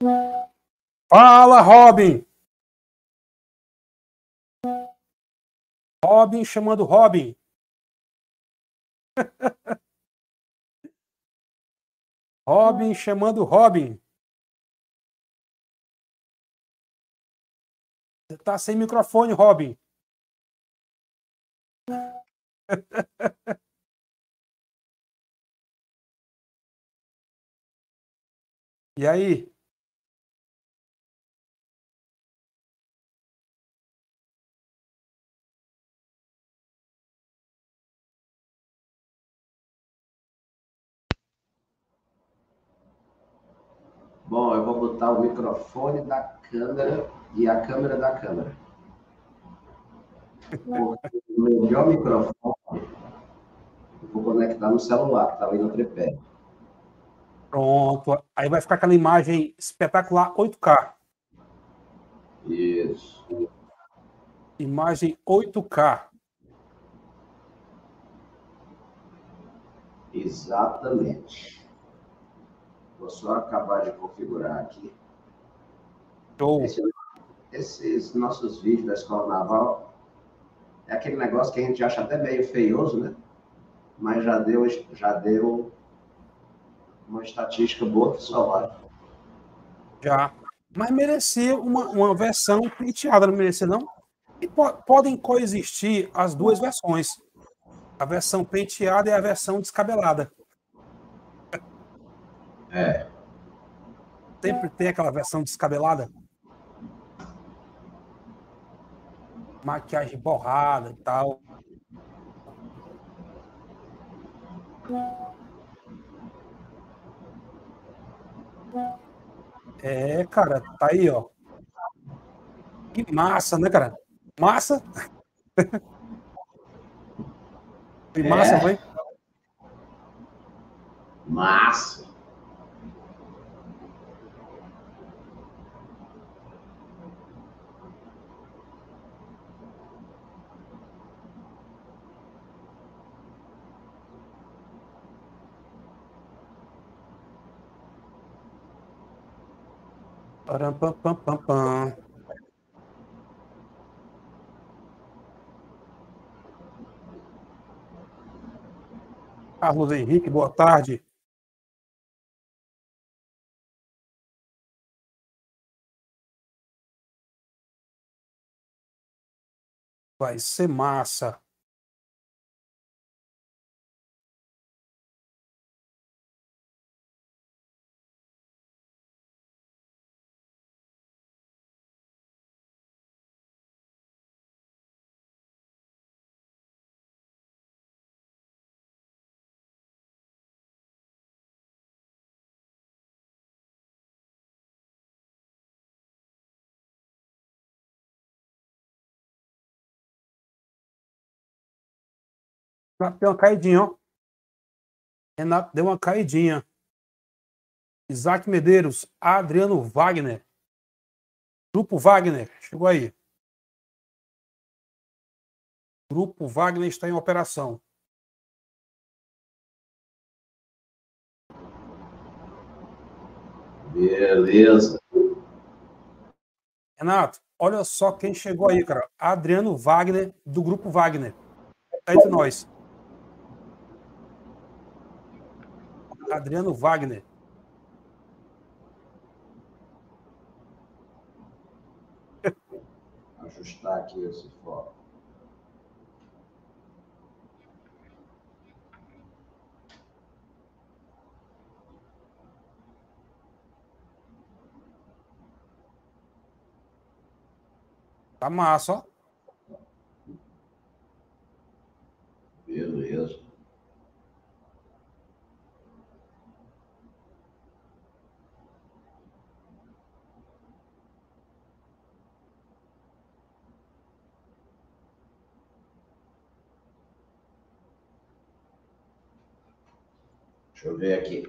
Fala, Robin! Robin chamando Robin. Robin chamando Robin. Você tá sem microfone, Robin. E aí? Bom, eu vou botar o microfone da câmera e a câmera da câmera. Porque o melhor microfone eu vou conectar no celular, que está ali no tripé. Pronto. Aí vai ficar aquela imagem espetacular 8K. Isso. Imagem 8K. Exatamente. Vou só acabar de configurar aqui. Show. Esse, esses nossos vídeos da Escola Naval é aquele negócio que a gente acha até meio feioso, né? Mas já deu, já deu uma estatística boa que só vai. Já. Mas merecia uma, uma versão penteada, não merecia, não? E po podem coexistir as duas versões. A versão penteada e a versão descabelada. É. Sempre tem aquela versão descabelada. Maquiagem borrada e tal. É, cara, tá aí, ó. Que massa, né, cara? Massa. Que massa, É. foi? Massa. Param, pam, pam, pam, pam. Carlos Henrique, boa tarde. Vai ser massa. Deu uma caidinha, ó. Renato deu uma caidinha. Isaac Medeiros, Adriano Wagner. Grupo Wagner, chegou aí. Grupo Wagner está em operação. Beleza. Renato, olha só quem chegou aí, cara. Adriano Wagner, do Grupo Wagner. Tá entre nós. Adriano Wagner. Ajustar aqui esse foco. Tá massa, ó. Beleza. Deixa eu ver aqui.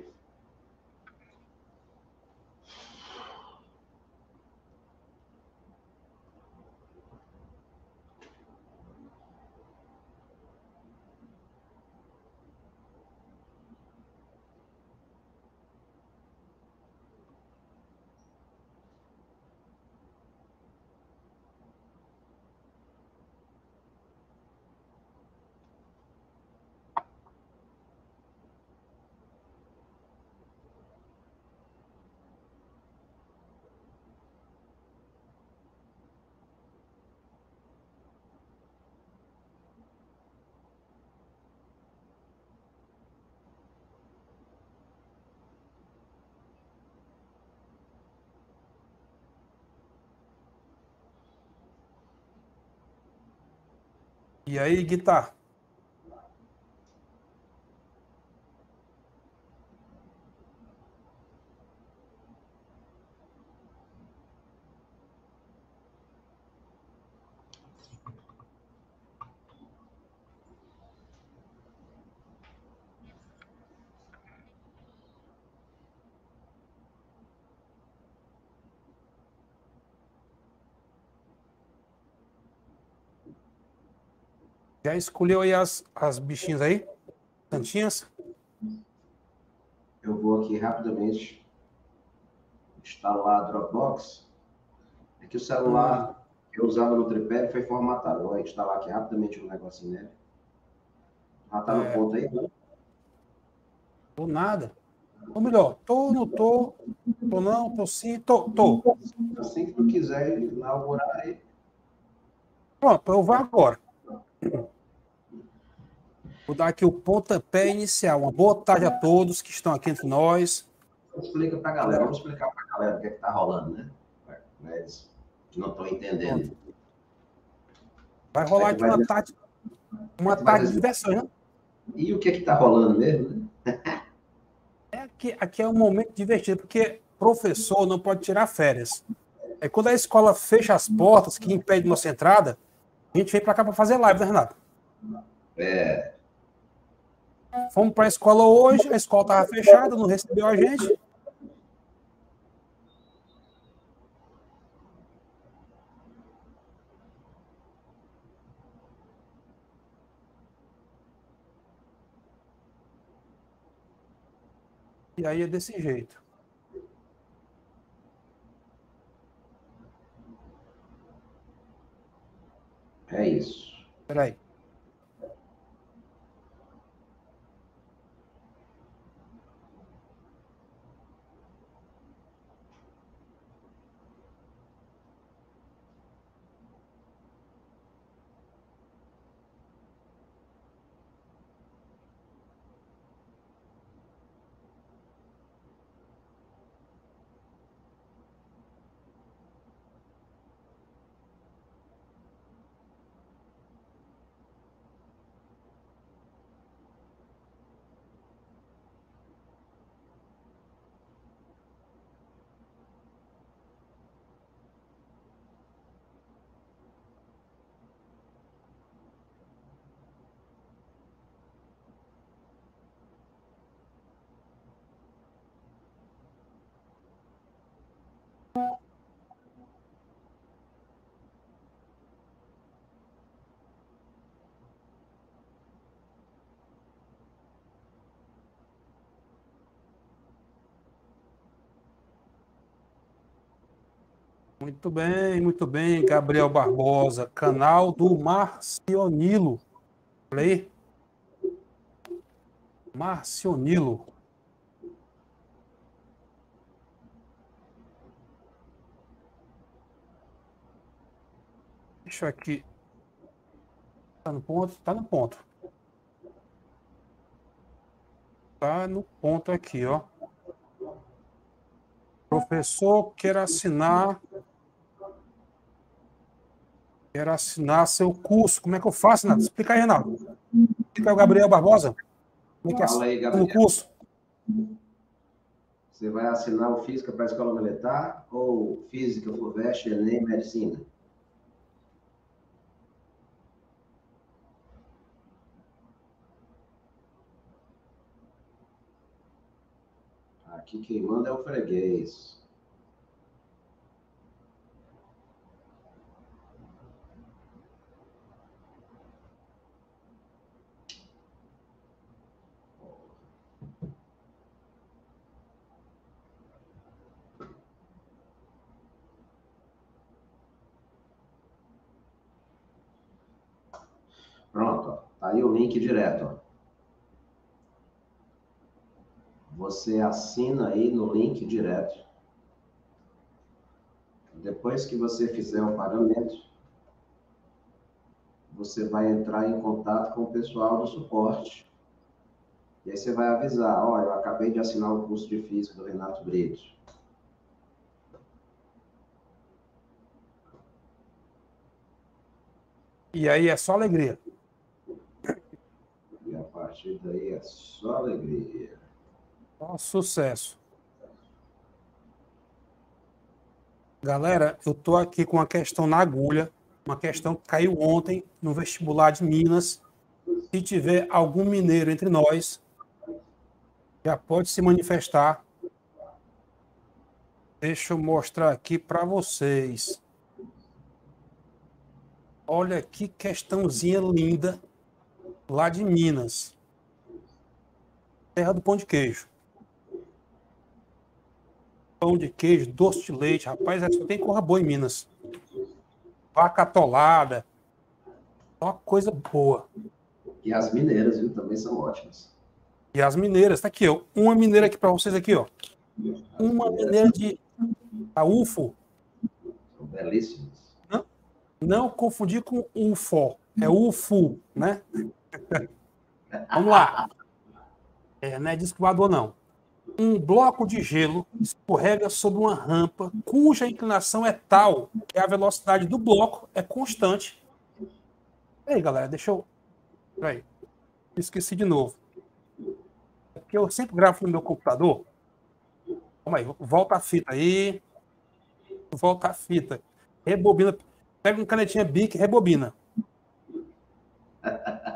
E aí, guitarra? Já escolheu aí as, as bichinhas aí? Santinhas? Eu vou aqui rapidamente instalar a Dropbox. É que o celular que eu usava no tripé foi formatado. Vou instalar aqui rapidamente um negocinho nele. Já tá no É. ponto aí? né? Tô nada. Ou melhor, tô, não tô, tô não, tô sim, tô, tô. Assim que tu quiser inaugurar aí. Pronto, eu vou agora. Vou dar aqui o pontapé inicial. Uma boa tarde a todos que estão aqui entre nós. Explica pra galera. Vamos explicar pra galera o que é que tá rolando, né? Que não estão entendendo. Vai rolar aqui uma tarde, uma vai- tarde de diversão, né? E o que é que tá rolando mesmo, né? É aqui, aqui é um momento divertido, porque professor não pode tirar férias. É quando a escola fecha as portas, que impede nossa entrada, a gente vem para cá para fazer live, né, Renato? É, Fomos para a escola hoje, a escola estava fechada, não recebeu a gente. E aí é desse jeito. É isso. Peraí. Muito bem, muito bem, Gabriel Barbosa, canal do Marcionilo. Olha aí. Marcionilo. Deixa eu aqui. Tá no ponto? Tá no ponto. Tá no ponto aqui, ó. Professor, quer assinar. Quero assinar seu curso. Como é que eu faço, Renato? Explica aí, Renato. Explica aí o Gabriel Barbosa. Como é que é Fala aí, Gabriel. curso? Você vai assinar o Física para a Escola Militar ou Física, FUVEST, Enem, Medicina? Aqui quem manda é o freguês. Pronto, ó. tá aí o link direto. Ó. Você assina aí no link direto. Depois que você fizer o pagamento, você vai entrar em contato com o pessoal do suporte. E aí você vai avisar, olha, eu acabei de assinar o curso de física do Renato Brito. E aí é só alegria. Partir daí é só alegria. Só sucesso. Galera, eu tô aqui com uma questão na agulha, uma questão que caiu ontem no vestibular de Minas. Se tiver algum mineiro entre nós, já pode se manifestar. Deixa eu mostrar aqui para vocês. Olha que questãozinha linda lá de Minas. Terra do pão de queijo. Pão de queijo, doce de leite, rapaz, só tem coisa boa em Minas. Vaca atolada. Só coisa boa. E as mineiras, viu, também são ótimas. E as mineiras, tá aqui, ó. Uma mineira aqui para vocês aqui, ó. Uma mineira de a UFO. São belíssimas. Não, não confundir com UFO. É UFO, né? Vamos lá. É, não é voador, não. Um bloco de gelo escorrega sobre uma rampa cuja inclinação é tal que a velocidade do bloco é constante. Aí, galera, deixa eu. Peraí. Esqueci de novo. É porque eu sempre gravo no meu computador. Calma aí, volta a fita aí. Volta a fita. Rebobina. Pega uma canetinha Bic, rebobina.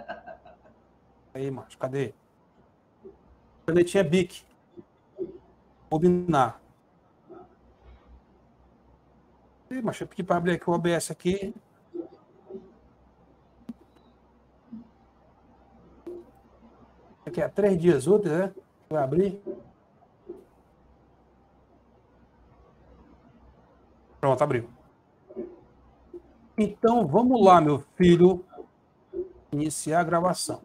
Aí, macho, cadê? Canetinha Bic. Bobinar. Ih, macho, eu pedi para abrir aqui o OBS aqui. Aqui há três dias úteis, né? Vai abrir. Pronto, abriu. Então, vamos lá, meu filho, iniciar a gravação.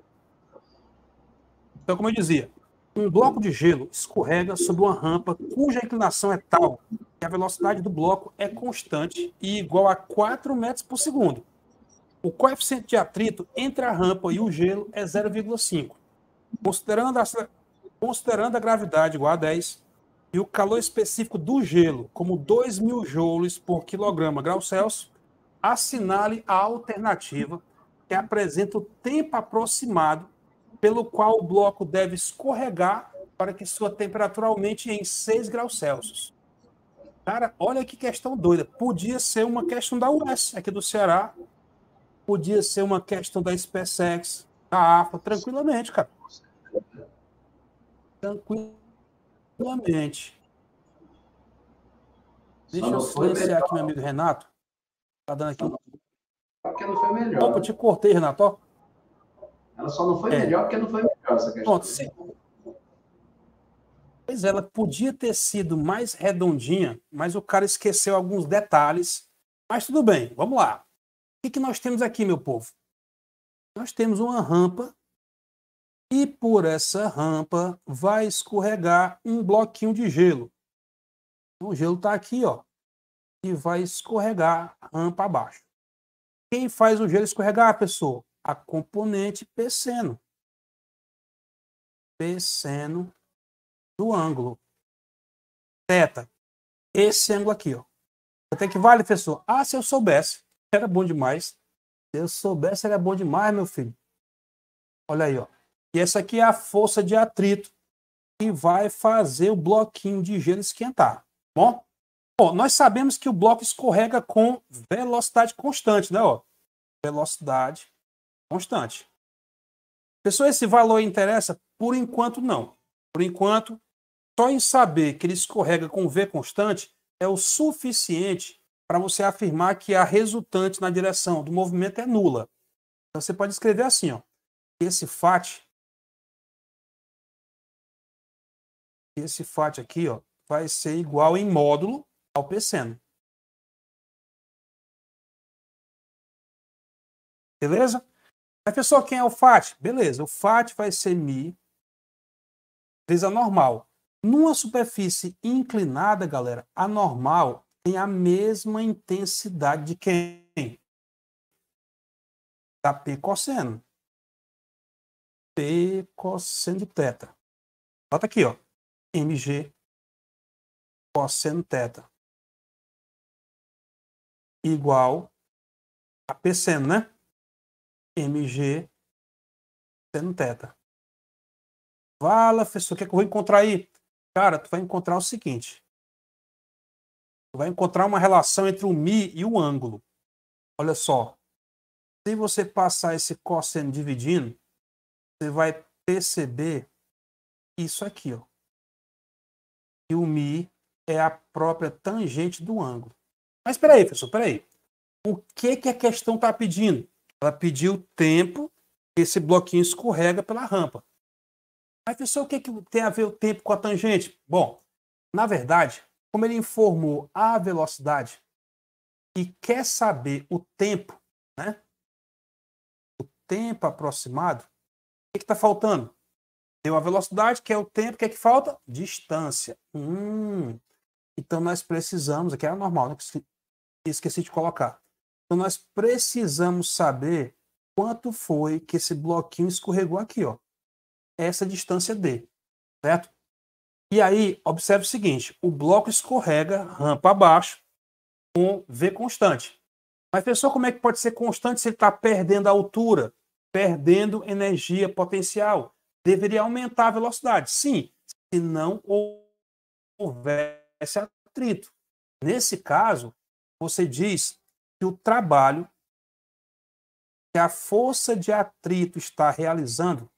Então, como eu dizia, um bloco de gelo escorrega sobre uma rampa cuja inclinação é tal que a velocidade do bloco é constante e igual a 4 metros por segundo. O coeficiente de atrito entre a rampa e o gelo é 0,5. Considerando a, considerando a gravidade igual a 10 e o calor específico do gelo como 2 mil joules por quilograma grau Celsius, assinale a alternativa que apresenta o tempo aproximado pelo qual o bloco deve escorregar para que sua temperatura aumente em 6 graus Celsius. Cara, olha que questão doida. Podia ser uma questão da US, aqui do Ceará. Podia ser uma questão da SpaceX, da AFA, tranquilamente, cara. Tranquilamente. Deixa eu silenciar aqui meu amigo Renato. Tá dando aqui um. Porque não foi melhor. Opa, te cortei, Renato. Ela só não foi é. melhor porque não foi melhor essa questão. Sim. Pois ela podia ter sido mais redondinha, mas o cara esqueceu alguns detalhes. Mas tudo bem, vamos lá. O que, que nós temos aqui, meu povo? Nós temos uma rampa e por essa rampa vai escorregar um bloquinho de gelo. O gelo está aqui, ó, e vai escorregar a rampa abaixo. Quem faz o gelo escorregar, pessoa? A componente P seno. P seno do ângulo θ. Esse ângulo aqui, ó. Até que vale, professor? Ah, se eu soubesse, era bom demais. Se eu soubesse, era bom demais, meu filho. Olha aí, ó. E essa aqui é a força de atrito que vai fazer o bloquinho de gelo esquentar. Bom? Bom, nós sabemos que o bloco escorrega com velocidade constante, né? Ó? Velocidade constante. Pessoal, esse valor interessa? Por enquanto, não. Por enquanto, só em saber que ele escorrega com V constante é o suficiente para você afirmar que a resultante na direção do movimento é nula. Então, você pode escrever assim, ó. Esse FAT esse FAT aqui ó, vai ser igual em módulo ao PSEN. Beleza? Mas, pessoal, quem é o FAT? Beleza, o FAT vai ser Mi vezes a normal. Numa superfície inclinada, galera, a normal tem a mesma intensidade de quem? Da P cosseno. P cosseno de teta. Bota aqui, ó. MG cosseno teta igual a P seno, né? Mg seno teta. Fala, professor, o que, é que eu vou encontrar aí? Cara, tu vai encontrar o seguinte. Tu vai encontrar uma relação entre o Mi e o ângulo. Olha só. Se você passar esse cosseno dividindo, você vai perceber isso aqui, ó. E o Mi é a própria tangente do ângulo. Mas espera aí, professor, espera aí. O que, que a questão está pedindo? Ela pediu tempo que esse bloquinho escorrega pela rampa. Mas, professor, o que, que tem a ver o tempo com a tangente? Bom, na verdade, como ele informou a velocidade e quer saber o tempo, né? O tempo aproximado, o que está faltando? Tem uma velocidade, que é o tempo, o que é que falta? Distância. Hum, então nós precisamos, aqui é normal, né? esqueci de colocar. Então nós precisamos saber quanto foi que esse bloquinho escorregou aqui, ó. Essa distância D, certo? E aí, observe o seguinte, o bloco escorrega rampa abaixo com V constante. Mas, pessoal, como é que pode ser constante se ele está perdendo altura, perdendo energia potencial? Deveria aumentar a velocidade. Sim, se não houvesse atrito. Nesse caso, você diz que o trabalho que a força de atrito está realizando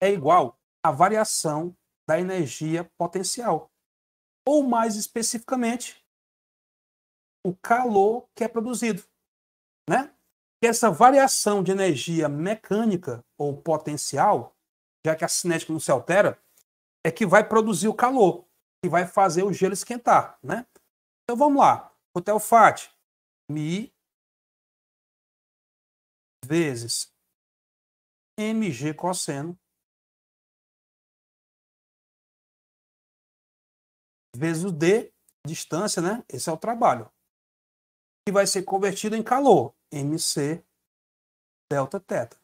é igual à variação da energia potencial. Ou, mais especificamente, o calor que é produzido. Né? Essa variação de energia mecânica ou potencial, já que a cinética não se altera, é que vai produzir o calor, que vai fazer o gelo esquentar. Né? Então vamos lá. O FAT? Mi vezes mg cosseno vezes o d, distância, né? Esse é o trabalho. Que vai ser convertido em calor, mc delta teta.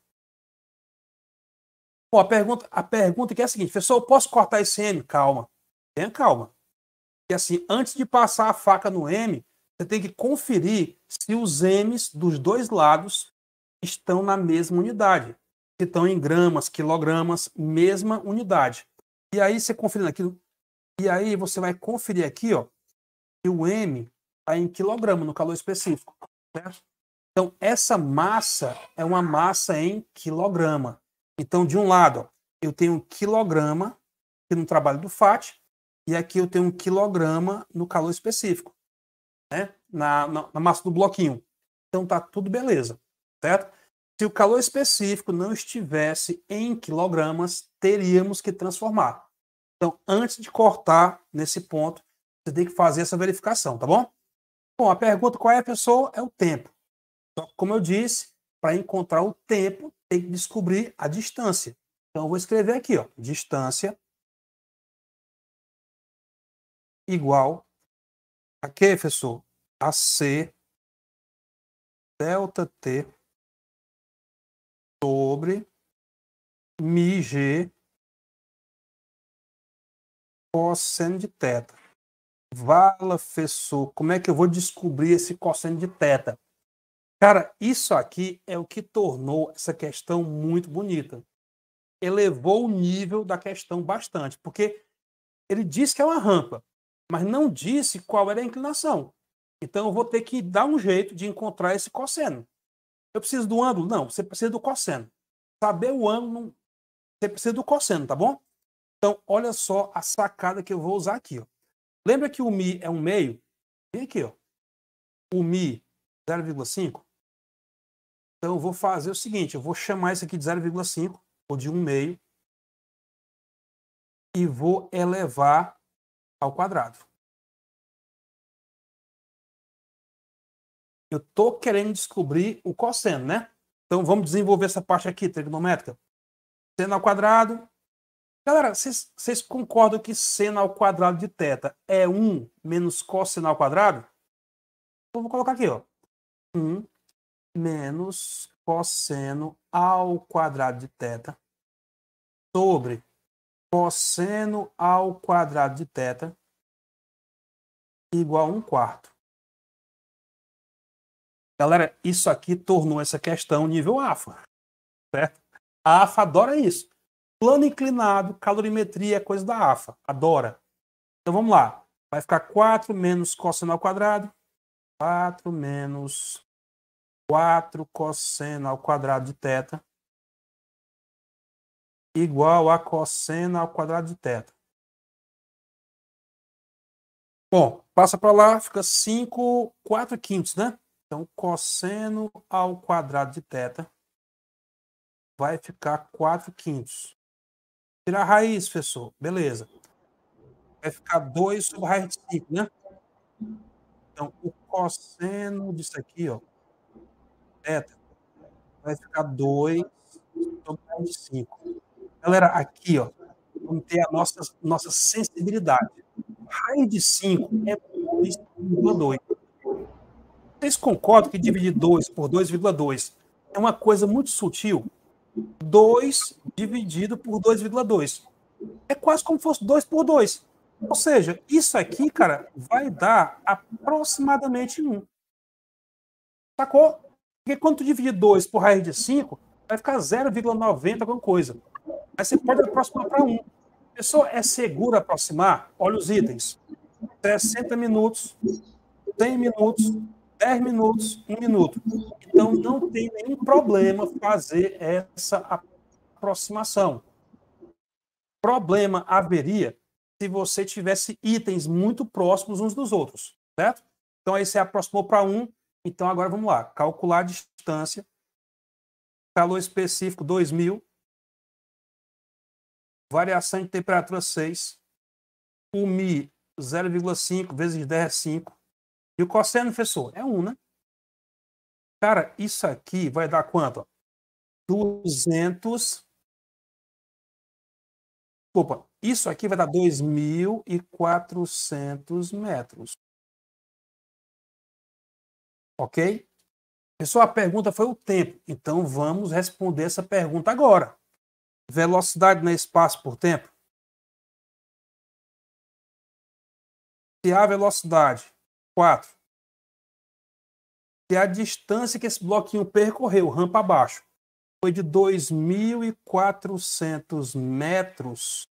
Bom, a pergunta, a pergunta que é a seguinte, professor, eu posso cortar esse m? Calma, tenha calma. E assim, antes de passar a faca no m, você tem que conferir se os M's dos dois lados estão na mesma unidade. Se estão em gramas, quilogramas, mesma unidade. E aí você conferindo aqui, e aí você vai conferir aqui, ó, que o M está em quilograma no calor específico. Certo? Então, essa massa é uma massa em quilograma. Então, de um lado, ó, eu tenho um quilograma aqui no trabalho do FAT, e aqui eu tenho um quilograma no calor específico né? Na, na, na massa do bloquinho. Então tá tudo beleza, certo? Se o calor específico não estivesse em quilogramas, teríamos que transformar. Então, antes de cortar nesse ponto, você tem que fazer essa verificação, tá bom? Bom, a pergunta qual é a pessoa é o tempo. Só que, como eu disse, para encontrar o tempo, tem que descobrir a distância. Então, eu vou escrever aqui, ó, distância igual a quê, professor? A C delta T sobre mi G cosseno de teta. Vala, professor, como é que eu vou descobrir esse cosseno de teta? Cara, isso aqui é o que tornou essa questão muito bonita. Elevou o nível da questão bastante, porque ele diz que é uma rampa mas não disse qual era a inclinação. Então eu vou ter que dar um jeito de encontrar esse cosseno. Eu preciso do ângulo? Não, você precisa do cosseno. Saber o ângulo, você precisa do cosseno, tá bom? Então, olha só a sacada que eu vou usar aqui. Ó. Lembra que o Mi é um meio? Vem aqui, ó. O Mi 0,5. Então, eu vou fazer o seguinte: eu vou chamar isso aqui de 0,5 ou de 1 meio e vou elevar ao quadrado. Eu estou querendo descobrir o cosseno, né? Então vamos desenvolver essa parte aqui, trigonométrica. Seno ao quadrado. Galera, vocês concordam que seno ao quadrado de θ é 1 menos cosseno ao quadrado? Então vou colocar aqui, ó. 1 menos cosseno ao quadrado de θ sobre cosseno ao quadrado de θ igual a 1 quarto. Galera, isso aqui tornou essa questão nível AFA. Certo? A AFA adora isso. Plano inclinado, calorimetria é coisa da AFA. Adora. Então vamos lá. Vai ficar 4 menos cosseno ao quadrado. 4 menos 4 cosseno ao quadrado de θ igual a cosseno ao quadrado de teta. Bom, passa para lá, fica 5, 4 quintos, né? Então, cosseno ao quadrado de teta vai ficar 4 quintos. Tira a raiz, professor. Beleza. Vai ficar 2 sobre a raiz de 5, né? Então, o cosseno disso aqui, ó, teta, vai ficar 2 sobre a raiz de 5. Galera, aqui, ó, vamos ter a nossa, nossa sensibilidade. Raiz de 5 é 2,2. Vocês concordam que dividir 2 por 2,2 é uma coisa muito sutil? 2 dividido por 2,2. É quase como se fosse 2 por 2. Ou seja, isso aqui, cara, vai dar aproximadamente 1. Sacou? Porque quando tu dividir 2 por raiz de 5, vai ficar 0,90 alguma coisa. Aí você pode aproximar para 1. Pessoal, é seguro aproximar? Olha os itens. 60 minutos, 100 minutos, 10 minutos, 1 minuto. Então, não tem nenhum problema fazer essa aproximação. Problema haveria se você tivesse itens muito próximos uns dos outros, certo? Então, aí você aproximou para 1. Então, agora vamos lá. Calcular a distância. Calor específico 2000. Variação de temperatura 6. O Mi 0,5 vezes 10 é 5. E o cosseno, professor, é 1, né? Cara, isso aqui vai dar quanto? 200. Desculpa, isso aqui vai dar 2.400 metros. Ok? Pessoal, a pergunta foi o tempo. Então vamos responder essa pergunta agora. Velocidade no espaço por tempo? Se a velocidade 4. Se a distância que esse bloquinho percorreu, rampa abaixo, foi de 2.400 metros,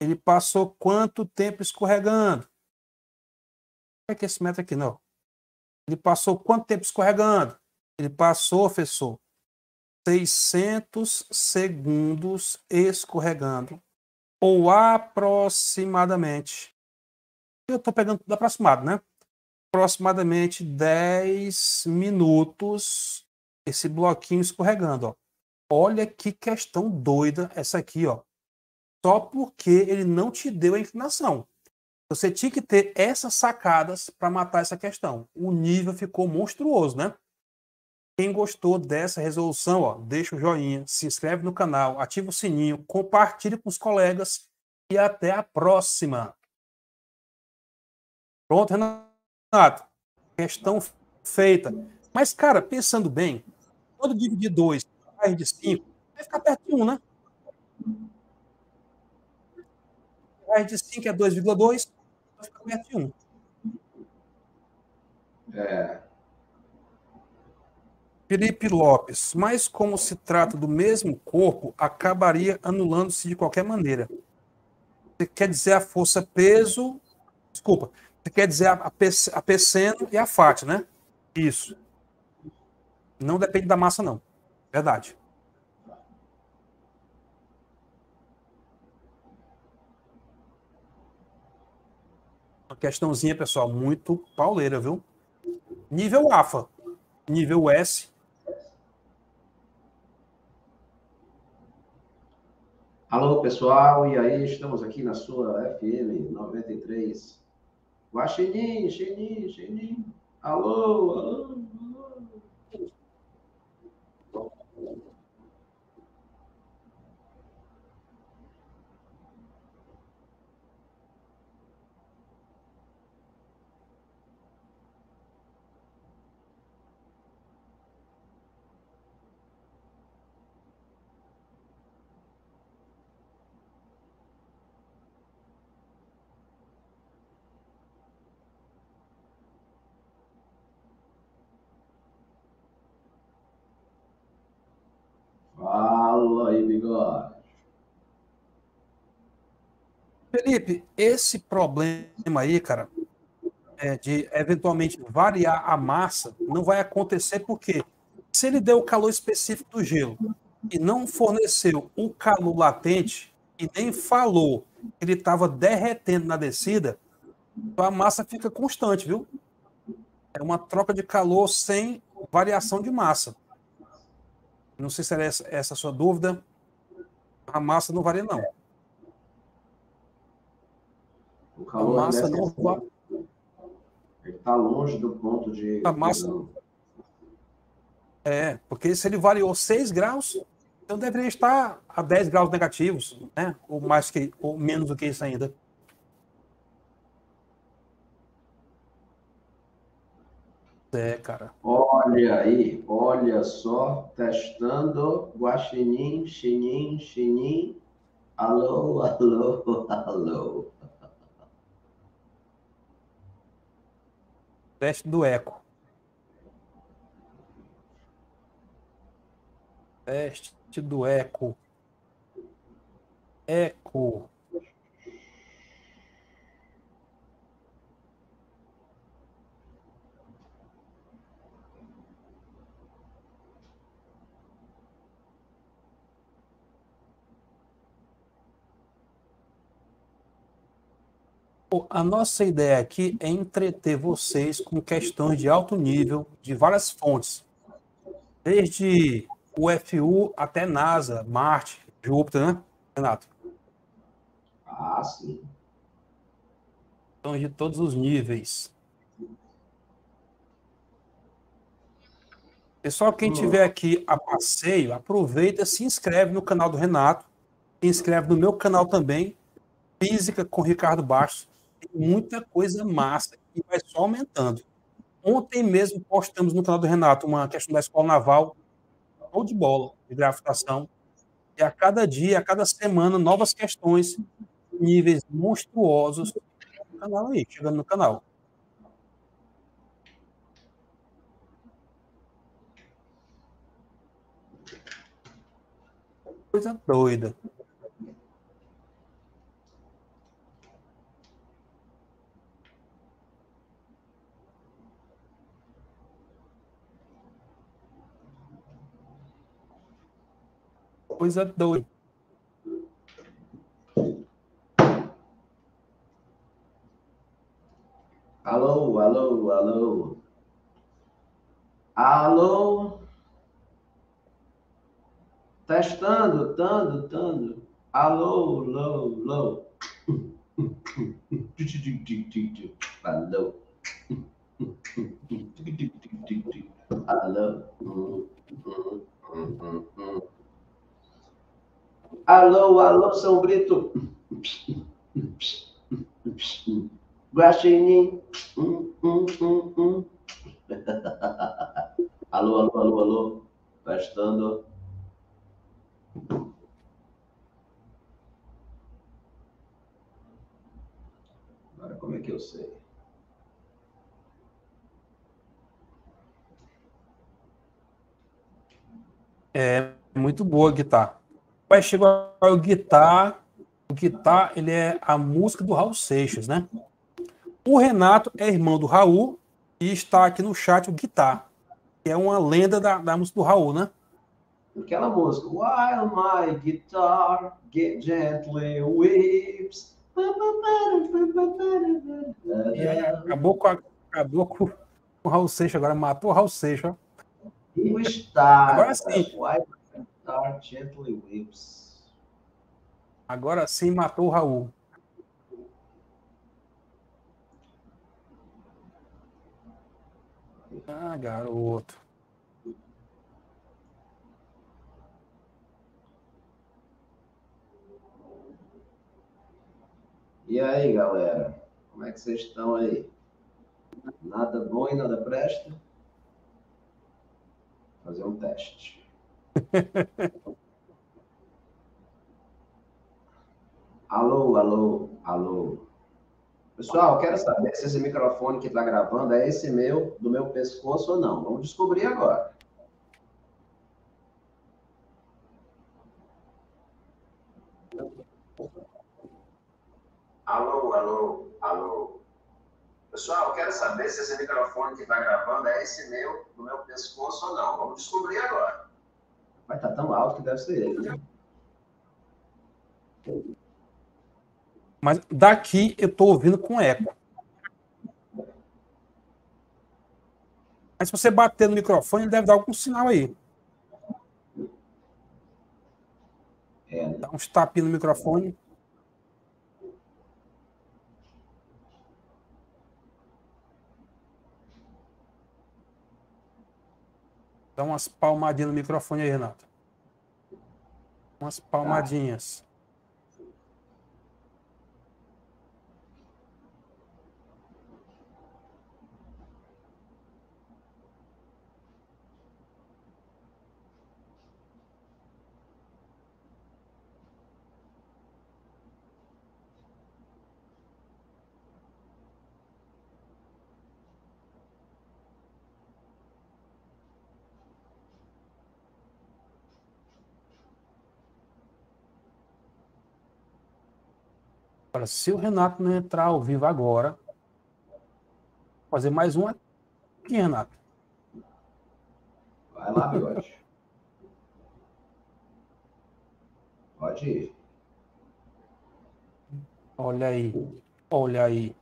ele passou quanto tempo escorregando? É que esse metro aqui, não. Ele passou quanto tempo escorregando? Ele passou, professor, 600 segundos escorregando, ou aproximadamente eu estou pegando tudo aproximado, né? Aproximadamente 10 minutos esse bloquinho escorregando, ó. Olha que questão doida essa aqui, ó. Só porque ele não te deu a inclinação. Você tinha que ter essas sacadas para matar essa questão. O nível ficou monstruoso, né? Quem gostou dessa resolução, ó, deixa o joinha, se inscreve no canal, ativa o sininho, compartilhe com os colegas e até a próxima. Pronto, Renato. Questão feita. Mas, cara, pensando bem, quando dividir 2 por de 5, vai ficar perto de 1, né? R de 5 é 2,2, vai ficar perto de 1. É. Felipe Lopes, mas como se trata do mesmo corpo, acabaria anulando-se de qualquer maneira. Você quer dizer a força peso. Desculpa, quer dizer a, a Peceno e a FAT, né? Isso. Não depende da massa, não. Verdade. Uma questãozinha, pessoal, muito pauleira, viu? Nível AFA. Nível S. Alô, pessoal, e aí estamos aqui na sua FM 93 Guaxinim, xinim, xinim. Alô, alô, alô. Felipe, esse problema aí, cara, é, de eventualmente variar a massa, não vai acontecer porque se ele deu o calor específico do gelo e não forneceu o calor latente e nem falou que ele estava derretendo na descida, a massa fica constante, viu? É uma troca de calor sem variação de massa. Não sei se era essa, essa a sua dúvida. A massa não varia, não. O calor a massa não varia. Ele está longe do ponto de. A massa. É, porque se ele variou 6 graus, então deveria estar a 10 graus negativos, né? Ou mais que, ou menos do que isso ainda. É, cara. Olha aí, olha só, testando, guaxinim, chinim, chinim, alô, alô, alô. Teste do eco. Teste do eco. Eco. A nossa ideia aqui é entreter vocês com questões de alto nível, de várias fontes, desde o FU até NASA, Marte, Júpiter, né, Renato? Ah, sim. Então, de todos os níveis. Pessoal, quem tiver aqui a passeio, aproveita, se inscreve no canal do Renato, se inscreve no meu canal também, Física com Ricardo Bastos tem muita coisa massa e vai só aumentando. Ontem mesmo postamos no canal do Renato uma questão da escola naval, ou de bola, de gravitação. E a cada dia, a cada semana, novas questões, níveis monstruosos no canal aí, chegando no canal. Coisa doida. Coisa doida. Alô, alô, alô. Alô. Testando, tando, tando. Alô, alô, alô. Alô. Alô. Alô, alô, São Brito. Guaxinim. Hum, hum, hum, hum. alô, alô, alô, alô. Testando. Agora, como é que eu sei? É muito boa a guitarra. Vai chegar o guitar. O guitar, ele é a música do Raul Seixas, né? O Renato é irmão do Raul e está aqui no chat o guitar, que é uma lenda da, da música do Raul, né? Aquela música, While my guitar get gently weeps. E aí acabou com, a, acabou com o Raul Seixas, agora matou o Raul Seixas. Agora sim. Star Gently Whips. Agora sim matou o Raul. Ah, garoto. E aí, galera? Como é que vocês estão aí? Nada bom e nada presta? Fazer um teste. alô, alô, alô. Pessoal, quero saber se esse microfone que está gravando é esse meu, do meu pescoço ou não. Vamos descobrir agora. Alô, alô, alô. Pessoal, quero saber se esse microfone que está gravando é esse meu, do meu pescoço ou não. Vamos descobrir agora. Vai estar tá tão alto que deve ser ele. Né? Mas daqui eu estou ouvindo com eco. Mas se você bater no microfone, ele deve dar algum sinal aí. É. Dá uns tapinhos no microfone. Dá umas palmadinhas no microfone aí, Renato. Umas palmadinhas. Agora, se o Renato não entrar ao vivo agora, fazer mais uma aqui, Renato. Vai lá, bigode. Pode ir. Olha aí. Olha aí.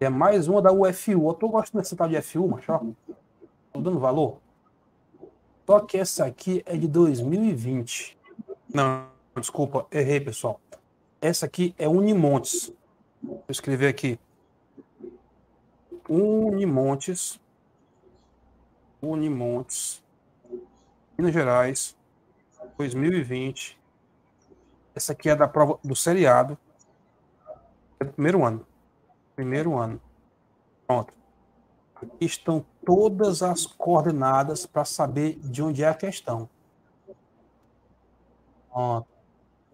É mais uma da UFU. Eu tô gostando dessa tal de FU, macho. Tô dando valor. Só que essa aqui é de 2020. Não, desculpa, errei, pessoal. Essa aqui é Unimontes. Vou escrever aqui. Unimontes. Unimontes. Minas Gerais. 2020. Essa aqui é da prova do seriado. É do primeiro ano. Primeiro ano. Pronto. Aqui estão todas as coordenadas para saber de onde é a questão. Pronto.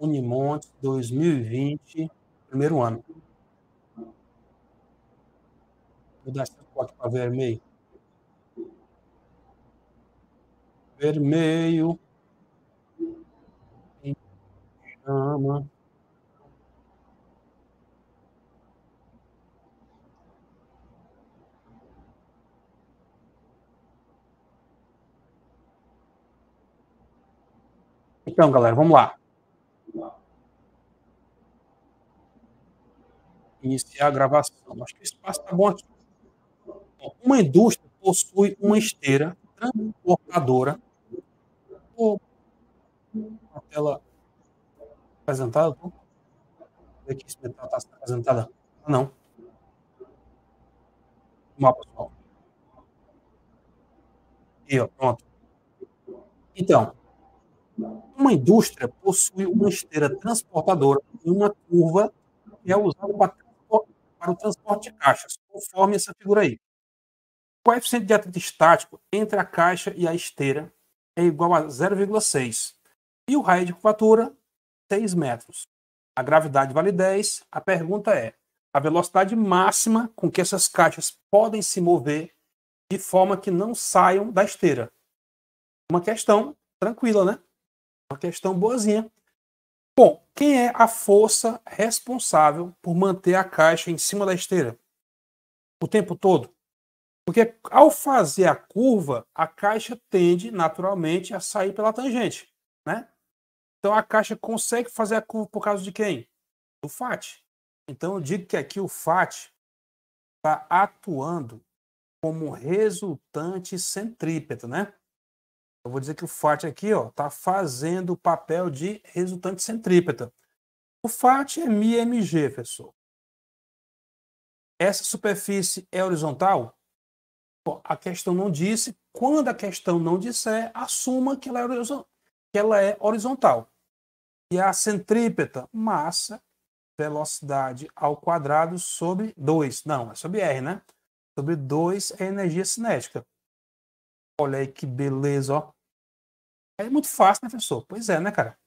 Unimonte 2020, primeiro ano. Vou dar essa cor aqui para vermelho. Vermelho. Chama. Então, galera, vamos lá. Iniciar a gravação. Acho que o espaço está bom aqui. Uma indústria possui uma esteira transportadora. A tela apresentada? Ver aqui se a tela está apresentada. Não. Vamos lá, pessoal. E, ó, pronto. Então, uma indústria possui uma esteira transportadora e uma curva que é usada para para o transporte de caixas, conforme essa figura aí. O coeficiente de atrito estático entre a caixa e a esteira é igual a 0,6 e o raio de curvatura 6 metros. A gravidade vale 10. A pergunta é: a velocidade máxima com que essas caixas podem se mover de forma que não saiam da esteira? Uma questão tranquila, né? Uma questão boazinha. Bom, quem é a força responsável por manter a caixa em cima da esteira o tempo todo? Porque ao fazer a curva, a caixa tende naturalmente a sair pela tangente, né? Então a caixa consegue fazer a curva por causa de quem? Do FAT. Então eu digo que aqui o FAT está atuando como resultante centrípeta, né? Eu vou dizer que o FAT aqui está fazendo o papel de resultante centrípeta. O FAT é MIMG, professor. Essa superfície é horizontal? Bom, a questão não disse. Quando a questão não disser, assuma que ela é, horizontal. Ela é horizontal. E a centrípeta, massa, velocidade ao quadrado sobre 2. Não, é sobre R, né? Sobre 2 é energia cinética. Olha aí que beleza, ó. É muito fácil, né, professor? Pois é, né, cara?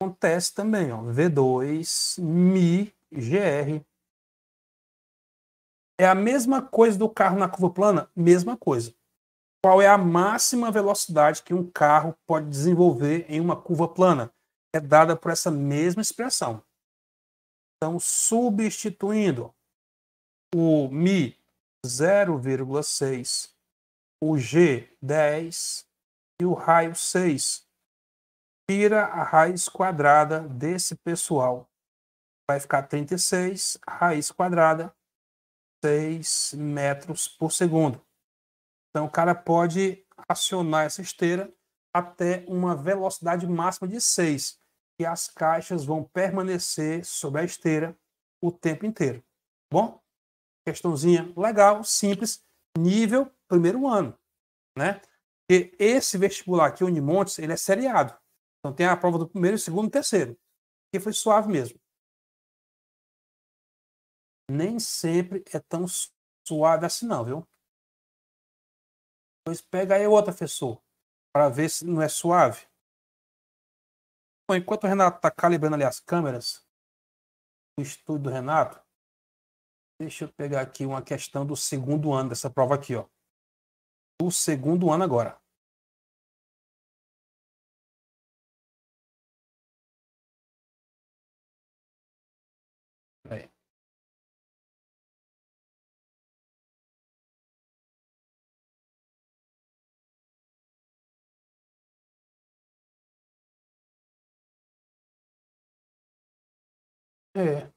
Acontece também, ó. V2, Mi, GR. É a mesma coisa do carro na curva plana? Mesma coisa. Qual é a máxima velocidade que um carro pode desenvolver em uma curva plana? É dada por essa mesma expressão. Então, substituindo o Mi 0,6, o G 10 e o raio 6. Tira a raiz quadrada desse pessoal. Vai ficar 36, raiz quadrada, 6 metros por segundo. Então, o cara pode acionar essa esteira até uma velocidade máxima de 6, e as caixas vão permanecer sobre a esteira o tempo inteiro. Bom, questãozinha legal, simples, nível primeiro ano, né? E esse vestibular aqui, Unimontes, ele é seriado. Então tem a prova do primeiro, segundo e terceiro, que foi suave mesmo. Nem sempre é tão suave assim não, viu? Pois pega aí outra, professor, para ver se não é suave. Bom, enquanto o Renato está calibrando ali as câmeras, o estúdio do Renato, deixa eu pegar aqui uma questão do segundo ano dessa prova aqui, ó. Do segundo ano agora. É.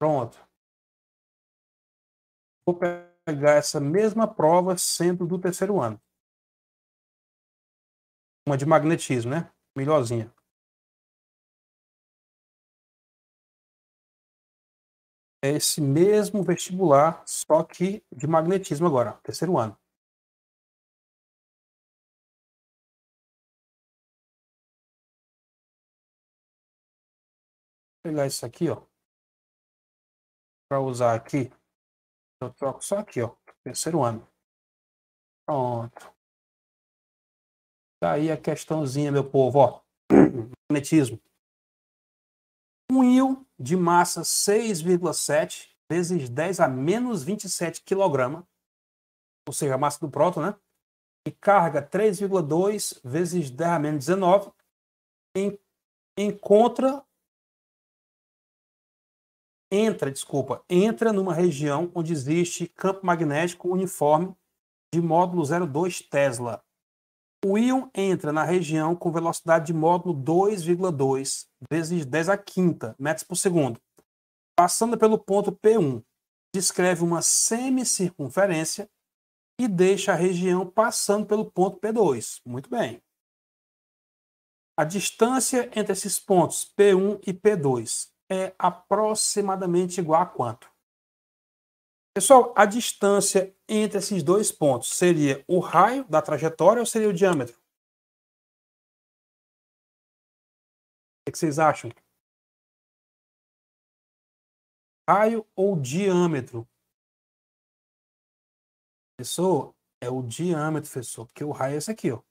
Pronto. Vou pegar essa mesma prova sendo do terceiro ano. Uma de magnetismo, né? Melhorzinha. É esse mesmo vestibular, só que de magnetismo agora, terceiro ano. pegar isso aqui, ó, para usar aqui. Eu troco só aqui, ó, terceiro ano. Pronto. Tá aí a questãozinha, meu povo, ó. Magnetismo. Um íon de massa 6,7 vezes 10 a menos 27 kg, ou seja, a massa do próton, né? E carga 3,2 vezes 10 a menos 19, encontra entra, desculpa, entra numa região onde existe campo magnético uniforme de módulo 0,2 Tesla. O íon entra na região com velocidade de módulo 2,2 vezes 10 a quinta metros por segundo. Passando pelo ponto P1, descreve uma semicircunferência e deixa a região passando pelo ponto P2. Muito bem. A distância entre esses pontos P1 e P2 é aproximadamente igual a quanto? Pessoal, a distância entre esses dois pontos seria o raio da trajetória ou seria o diâmetro? O que vocês acham? Raio ou diâmetro? Professor, é o diâmetro, professor, porque o raio é esse aqui, ó.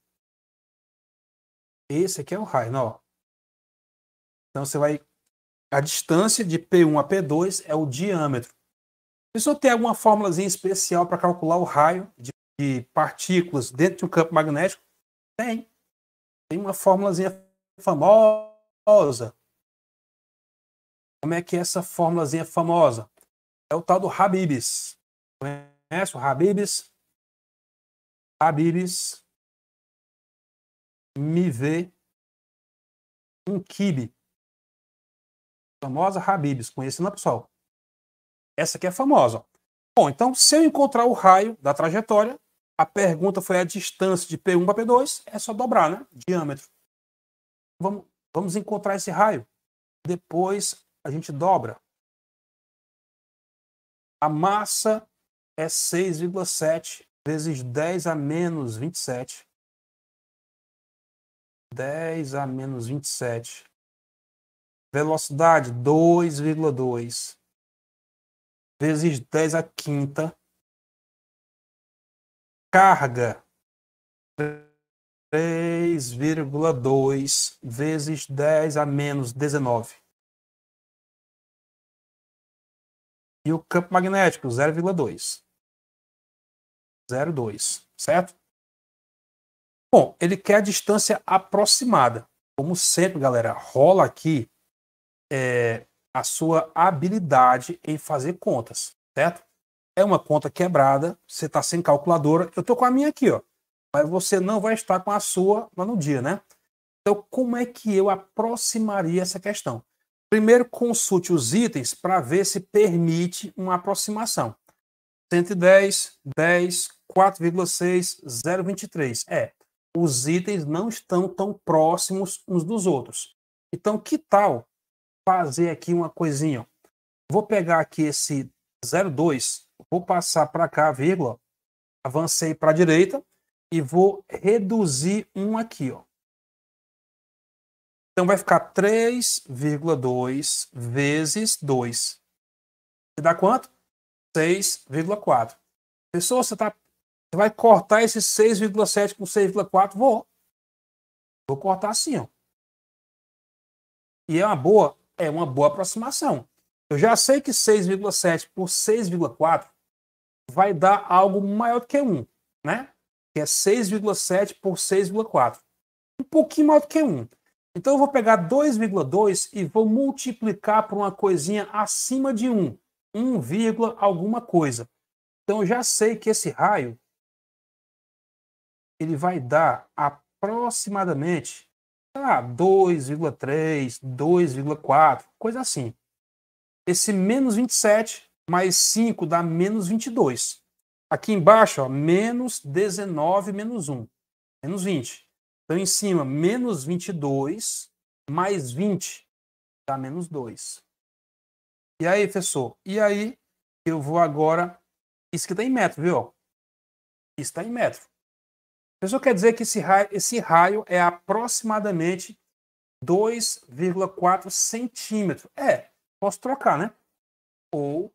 Esse aqui é o raio, não, ó. Então você vai a distância de P1 a P2 é o diâmetro. Isso tem alguma fórmula especial para calcular o raio de, de, partículas dentro de um campo magnético? Tem. Tem uma fórmula famosa. Como é que é essa fórmula famosa? É o tal do Habibs. Conhece o Habibs? Habibs me vê um kibe famosa Habibs, conhecendo a pessoal. Essa aqui é famosa. Bom, então, se eu encontrar o raio da trajetória, a pergunta foi a distância de P1 para P2, é só dobrar, né? Diâmetro. Vamos, vamos encontrar esse raio. Depois a gente dobra. A massa é 6,7 vezes 10 a menos 27. 10 a menos 27 Velocidade 2,2 vezes 10 a quinta. Carga 3,2 vezes 10 a menos 19. E o campo magnético 0,2. 0,2, certo? Bom, ele quer a distância aproximada. como sempre, galera, rola aqui é, a sua habilidade em fazer contas, certo? É uma conta quebrada, você está sem calculadora. Eu estou com a minha aqui, ó. Mas você não vai estar com a sua lá no dia, né? Então, como é que eu aproximaria essa questão? Primeiro, consulte os itens para ver se permite uma aproximação. 110, 10, 4,6, 0,23. É, os itens não estão tão próximos uns dos outros. Então, que tal fazer aqui uma coisinha? Vou pegar aqui esse 0,2, vou passar para cá, vírgula, avancei para a direita e vou reduzir um aqui, ó. Então vai ficar 3,2 vezes 2. Você dá quanto? 6,4. Pessoa, você, tá, você vai cortar esse 6,7 com 6,4? Vou. Vou cortar assim, ó. E é uma boa, é uma boa aproximação. Eu já sei que 6,7 por 6,4 vai dar algo maior do que 1, né? Que é 6,7 por 6,4. Um pouquinho maior do que 1. Então eu vou pegar 2,2 e vou multiplicar por uma coisinha acima de 1. 1, alguma coisa. Então eu já sei que esse raio ele vai dar aproximadamente ah, 2,3, 2,4, coisa assim. Esse menos 27 mais 5 dá menos 22. Aqui embaixo, ó, menos 19 menos 1, menos 20. Então, em cima, menos 22 mais 20 dá menos 2. E aí, professor? E aí, eu vou agora. Isso que está em metro, viu? Isso está em metro. Professor, quer dizer que esse raio, esse raio é aproximadamente 2,4 centímetros. É, posso trocar, né? Ou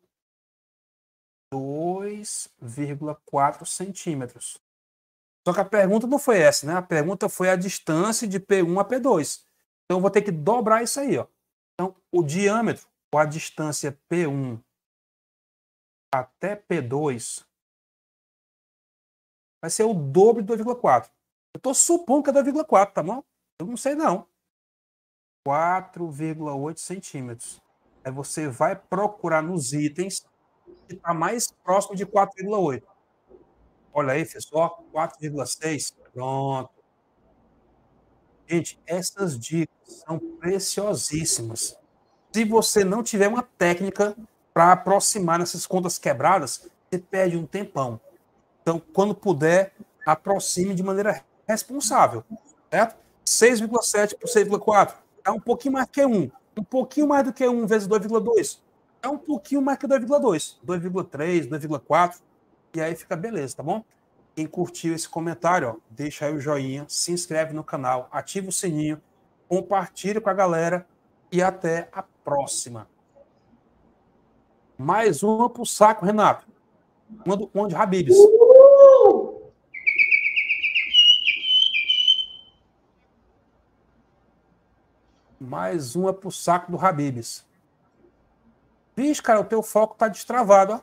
2,4 centímetros. Só que a pergunta não foi essa, né? A pergunta foi a distância de P1 a P2. Então eu vou ter que dobrar isso aí, ó. Então o diâmetro, ou a distância P1 até P2 vai ser o dobro de 2,4. Eu estou supondo que é 2,4, tá bom? Eu não sei não. 4,8 centímetros. Aí você vai procurar nos itens que está mais próximo de 4,8. Olha aí, pessoal, 4,6. Pronto. Gente, essas dicas são preciosíssimas. Se você não tiver uma técnica para aproximar nessas contas quebradas, você perde um tempão. Então, quando puder, aproxime de maneira responsável. Certo? 6,7 por 6,4 é um pouquinho mais que 1. Um pouquinho mais do que 1 vezes 2,2. É um pouquinho mais que 2,2. 2,3, 2,4 e aí fica beleza, tá bom? Quem curtiu esse comentário, ó, deixa aí o joinha, se inscreve no canal, ativa o sininho, compartilha com a galera e até a próxima. Mais uma pro saco, Renato. Uma do Conde Habibs. Mais uma pro saco do Habibs. Vixe, cara, o teu foco tá destravado, ó.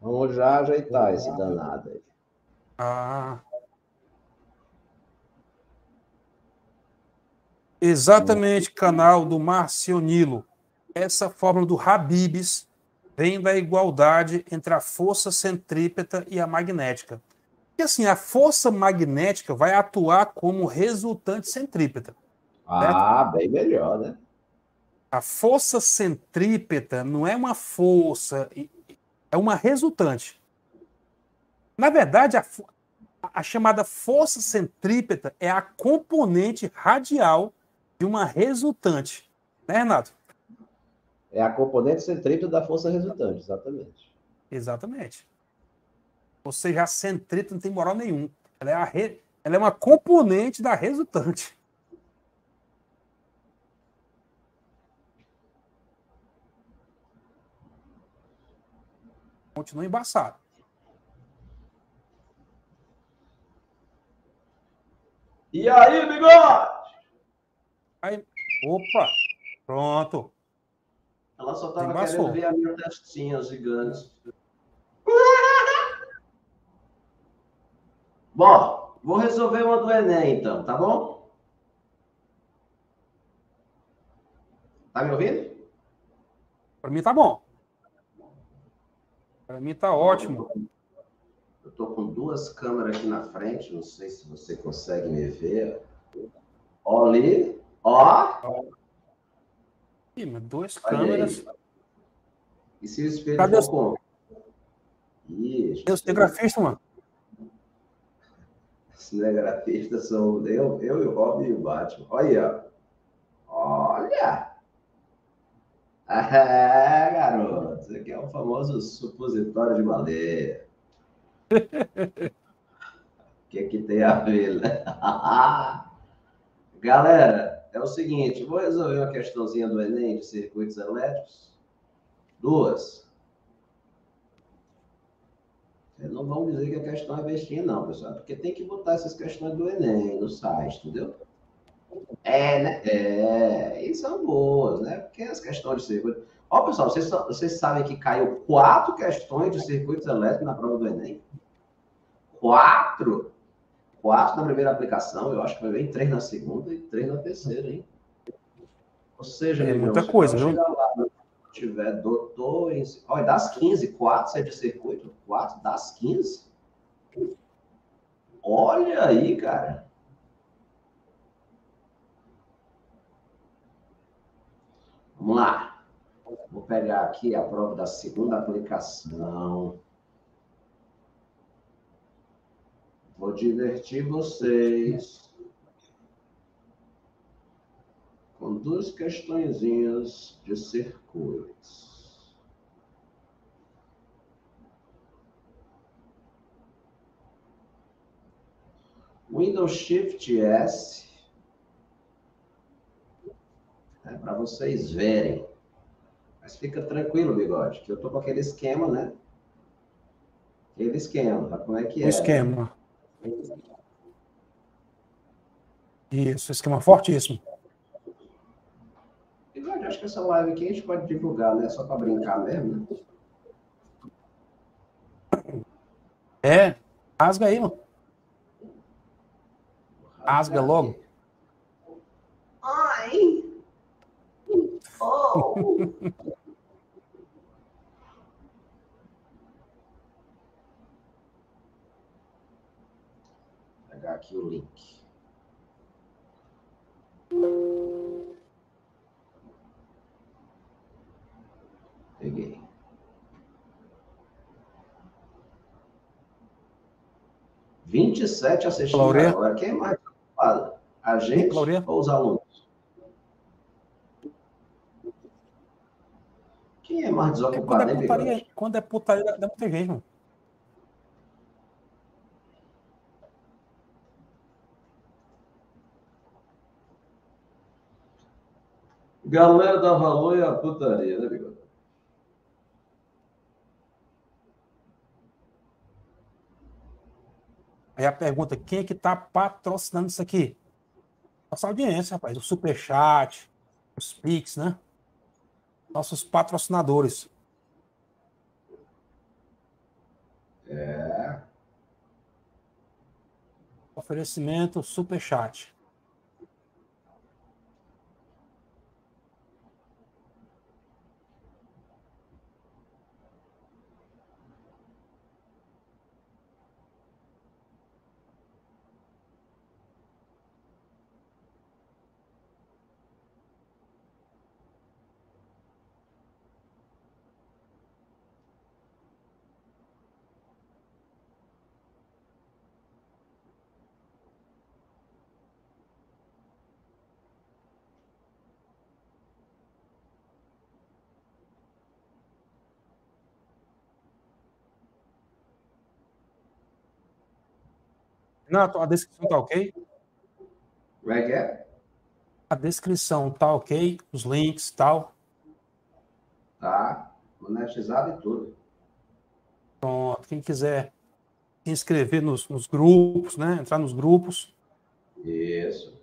Vamos já ajeitar esse danado aí. Ah. Exatamente, canal do Marcionilo. Essa fórmula do Habibs vem da igualdade entre a força centrípeta e a magnética. E assim, a força magnética vai atuar como resultante centrípeta. Ah, bem melhor, né? A força centrípeta não é uma força é uma resultante. Na verdade, a, a chamada força centrípeta é a componente radial de uma resultante. Né, Renato? É a componente centrípeta da força resultante, exatamente. Exatamente. Ou seja, a centrípeta não tem moral nenhum. Ela é, a re... Ela é uma componente da resultante. continua embaçado. E aí, bigode? Aí, opa, pronto. Ela só estava querendo ver a minha testinha gigante. Bom, Vou resolver uma do Enem, então, tá bom? Tá me ouvindo? Para mim tá bom. Para mim tá ótimo. Eu tô com duas câmeras aqui na frente, não sei se você consegue me ver. Olha ali, ó. Ih, mas duas câmeras. E se o espelho Cadê for os- com... Ixi, Eu sou grafista, mano. Cinegrafistas são eu, eu e o Robin e o Batman. Olha, olha. É, garoto, isso aqui é o famoso supositório de baleia. O que que tem a ver, né? Galera, é o seguinte, vou resolver uma questãozinha do Enem de circuitos elétricos. Duas. Não vão dizer que a questão é bestinha, não, pessoal, porque tem que botar essas questões do Enem no site, entendeu? É, né? É, e são boas, né? Porque as questões de circuito. Ó, pessoal, vocês, vocês sabem que caiu quatro questões de circuitos elétricos na prova do Enem? Quatro? Quatro na primeira aplicação, eu acho que vai vir três na segunda e três na terceira, hein? Ou seja, É muita coisa, viu? lá, se tiver doutor em... Olha, das 15, quatro é de circuito? Quatro das 15? Olha aí, cara. Vamos lá. Vou pegar aqui a prova da segunda aplicação. Vou divertir vocês com duas questõezinhas de circuitos. Windows Shift S é para vocês verem. Mas fica tranquilo, bigode, que eu tô com aquele esquema, né? Aquele esquema, tá? como é que é? esquema. Isso, esquema fortíssimo. Bigode, acho que essa live aqui a gente pode divulgar, né? Só para brincar mesmo, né? É, rasga aí, mano. Rasga logo. Ai! Oh! Pegar aqui o link. Peguei. Vinte e sete assistindo Laurea? agora. Quem é mais ocupado? A gente Laurea? ou os alunos? Quem é mais É, quando, desocupado, é hein, putaria, quando é putaria, dá muita gente, mano. Galera dá valor à putaria, né, Bigode? Aí a pergunta, quem é que tá patrocinando isso aqui? Nossa audiência, rapaz. O Superchat, os Pix, né? Nossos patrocinadores. É. Oferecimento Superchat. Renato, a descrição tá ok? Como é que é? A descrição tá ok, os links e tal. Tá. Monetizado e tudo. Pronto. Quem quiser se inscrever nos, nos grupos, né? Entrar nos grupos. Isso.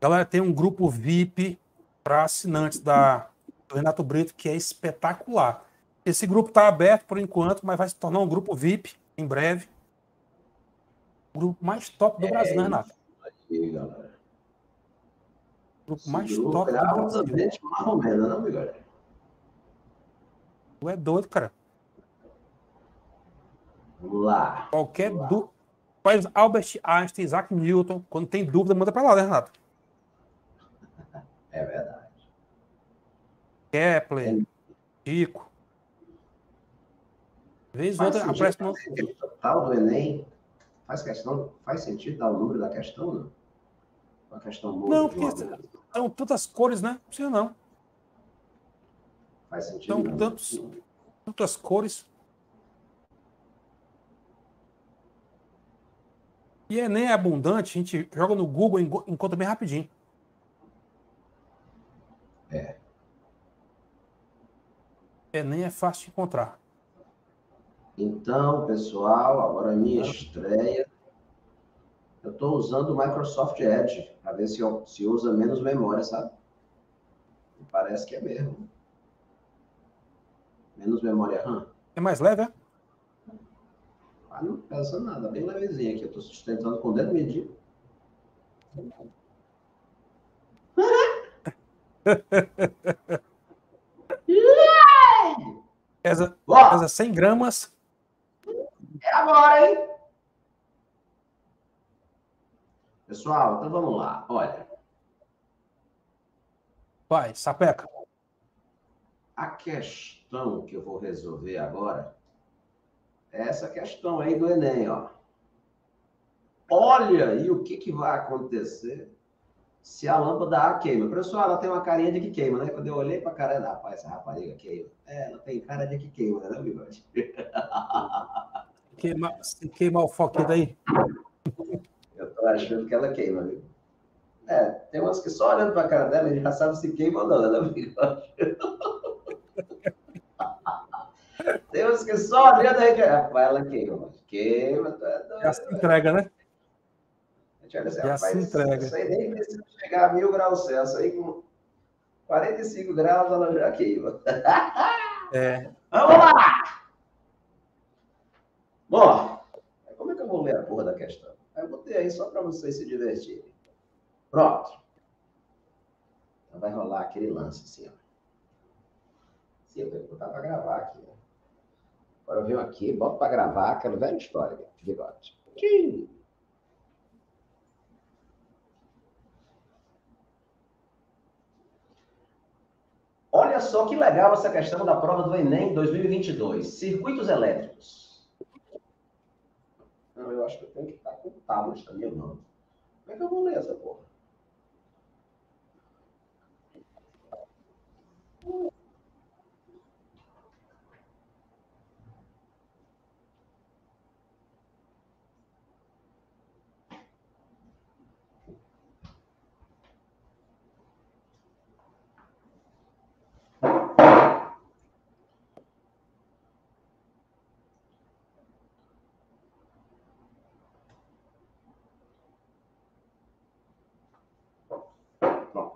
Galera, tem um grupo VIP para assinantes da do Renato Brito que é espetacular. Esse grupo está aberto por enquanto, mas vai se tornar um grupo VIP em breve. Grupo mais top do Brasil, né, Renato? Aí, galera. Grupo mais grupo top do Brasil. Marromena, não, galera? Tu é doido, cara. Vamos lá. Qualquer dúvida. Albert Einstein, Isaac Newton. Quando tem dúvida, manda para lá, né, Renato? É verdade. Kepler, é. Chico. Vez outra aparece no. Tal do Enem faz questão, faz sentido dar o número da questão, não? Uma questão boa. Não, porque são tantas cores, né? Não precisa não. Faz sentido. São tantos, tantas cores. E Enem é abundante, a gente joga no Google e encontra bem rapidinho. É. Enem é fácil de encontrar. Então, pessoal, agora a minha estreia. Eu estou usando o Microsoft Edge para ver se, se usa menos memória, sabe? Parece que é mesmo. Menos memória RAM. É mais leve, é? Ah, não pesa nada, bem levezinho aqui. Eu estou sustentando com o dedo medido. pesa, pesa 100 gramas. É agora, hein? Pessoal, então vamos lá. Olha. Vai, sapeca. A questão que eu vou resolver agora essa questão aí do Enem, ó. Olha aí o que, que vai acontecer se a lâmpada A queima. Pessoal, ela tem uma carinha de que queima, né? Quando eu olhei para a cara, rapaz, essa rapariga queima. É, ela tem cara de que queima, né, bigode? Queima, se queimar o foco daí. Eu tô achando que ela queima, viu? É, tem umas que só olhando para a cara dela, a gente já sabe se queima ou não, né, bigode? Deus que só olhando aí, rapaz, ela queima, queima. Tá, Já se entrega, né? Assim, Já rapaz, se entrega. Isso aí nem precisa chegar a mil graus Celsius, aí com 45 graus ela já queima. É. Vamos lá! Bom, como é que eu vou ler a porra da questão? Eu botei aí só para vocês se divertirem. Pronto. Então vai rolar aquele lance assim, ó. Sim, eu vou botar para gravar aqui, ó. Agora eu venho aqui, boto para gravar aquela velha história de bigode. Olha só que legal essa questão da prova do Enem 2022. Circuitos elétricos. Não, eu acho que eu tenho que estar com tablet também, não. Como é que eu vou ler essa porra?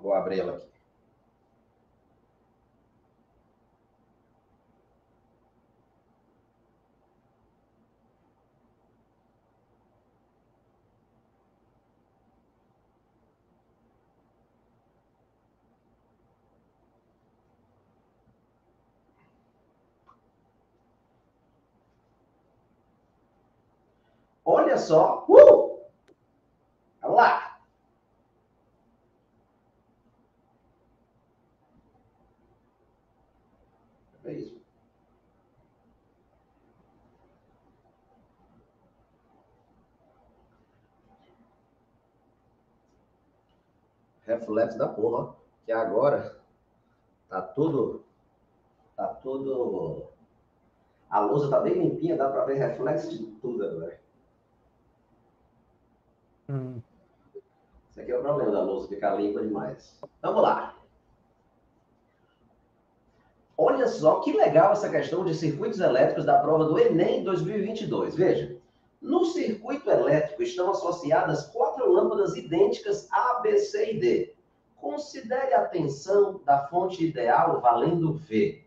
Vou abrir ela aqui. Olha só. Uh! Olha lá. É isso. Reflexo da porra, que agora tá tudo tá tudo a lousa tá bem limpinha, dá para ver reflexo de tudo agora. Hum. Esse aqui é o problema da lousa ficar limpa demais. Vamos lá. Olha só que legal essa questão de circuitos elétricos da prova do Enem 2022. Veja, no circuito elétrico estão associadas quatro lâmpadas idênticas A, B, C e D. Considere a tensão da fonte ideal valendo V.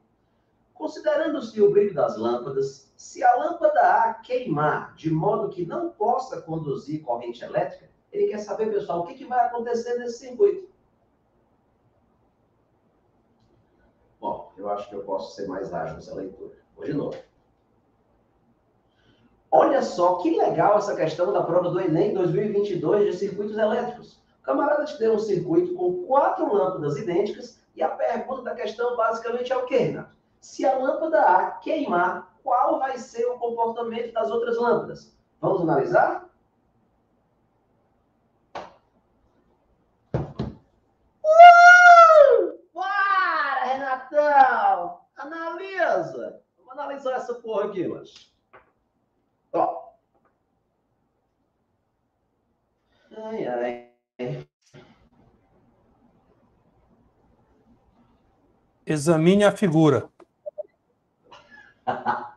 Considerando-se o brilho das lâmpadas, se a lâmpada A queimar de modo que não possa conduzir corrente elétrica, ele quer saber, pessoal, o que, que vai acontecer nesse circuito. Bom, eu acho que eu posso ser mais ágil nessa leitura. Vou de novo. Olha só que legal essa questão da prova do Enem 2022 de circuitos elétricos. Camarada te deu um circuito com quatro lâmpadas idênticas e a pergunta da questão basicamente é o quê, Renato? Se a lâmpada A queimar, qual vai ser o comportamento das outras lâmpadas? Vamos analisar? Uh! Para, Renatão! Analisa! Vamos analisar essa porra aqui, mas. Ó. Ai, ai. Examine a figura.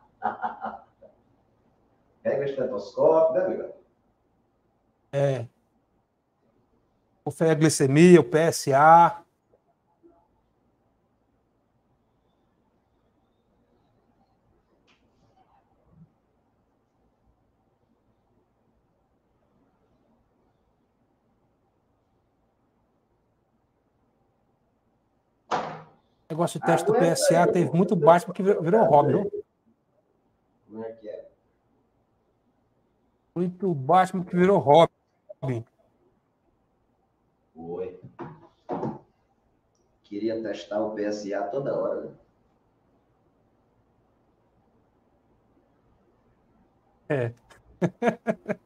Pega o estetoscópio, né, amigo? É. O glicemia, o PSA. Negócio de teste do PSA teve muito baixo porque virou hobby? Como é que é? Muito baixo porque virou hobby. Oi. Queria testar o PSA toda hora, né? É.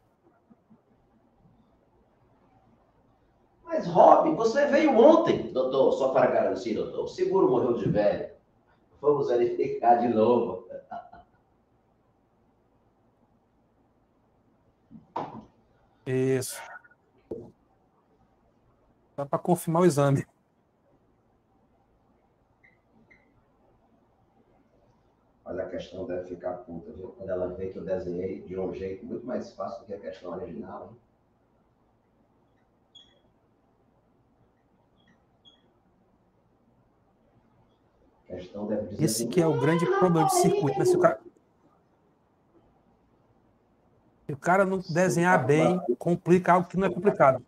Mas, Rob, você veio ontem, doutor, só para garantir, doutor. O seguro morreu de velho. Vamos verificar de novo. Isso. Só para confirmar o exame. Mas a questão deve ficar puta, viu? Quando ela vê que eu desenhei de um jeito muito mais fácil do que a questão original, hein? questão deve dizer Esse assim, que é o grande problema de circuito. Né? Se, o cara, se o cara não desenhar bem, complica algo que não é complicado.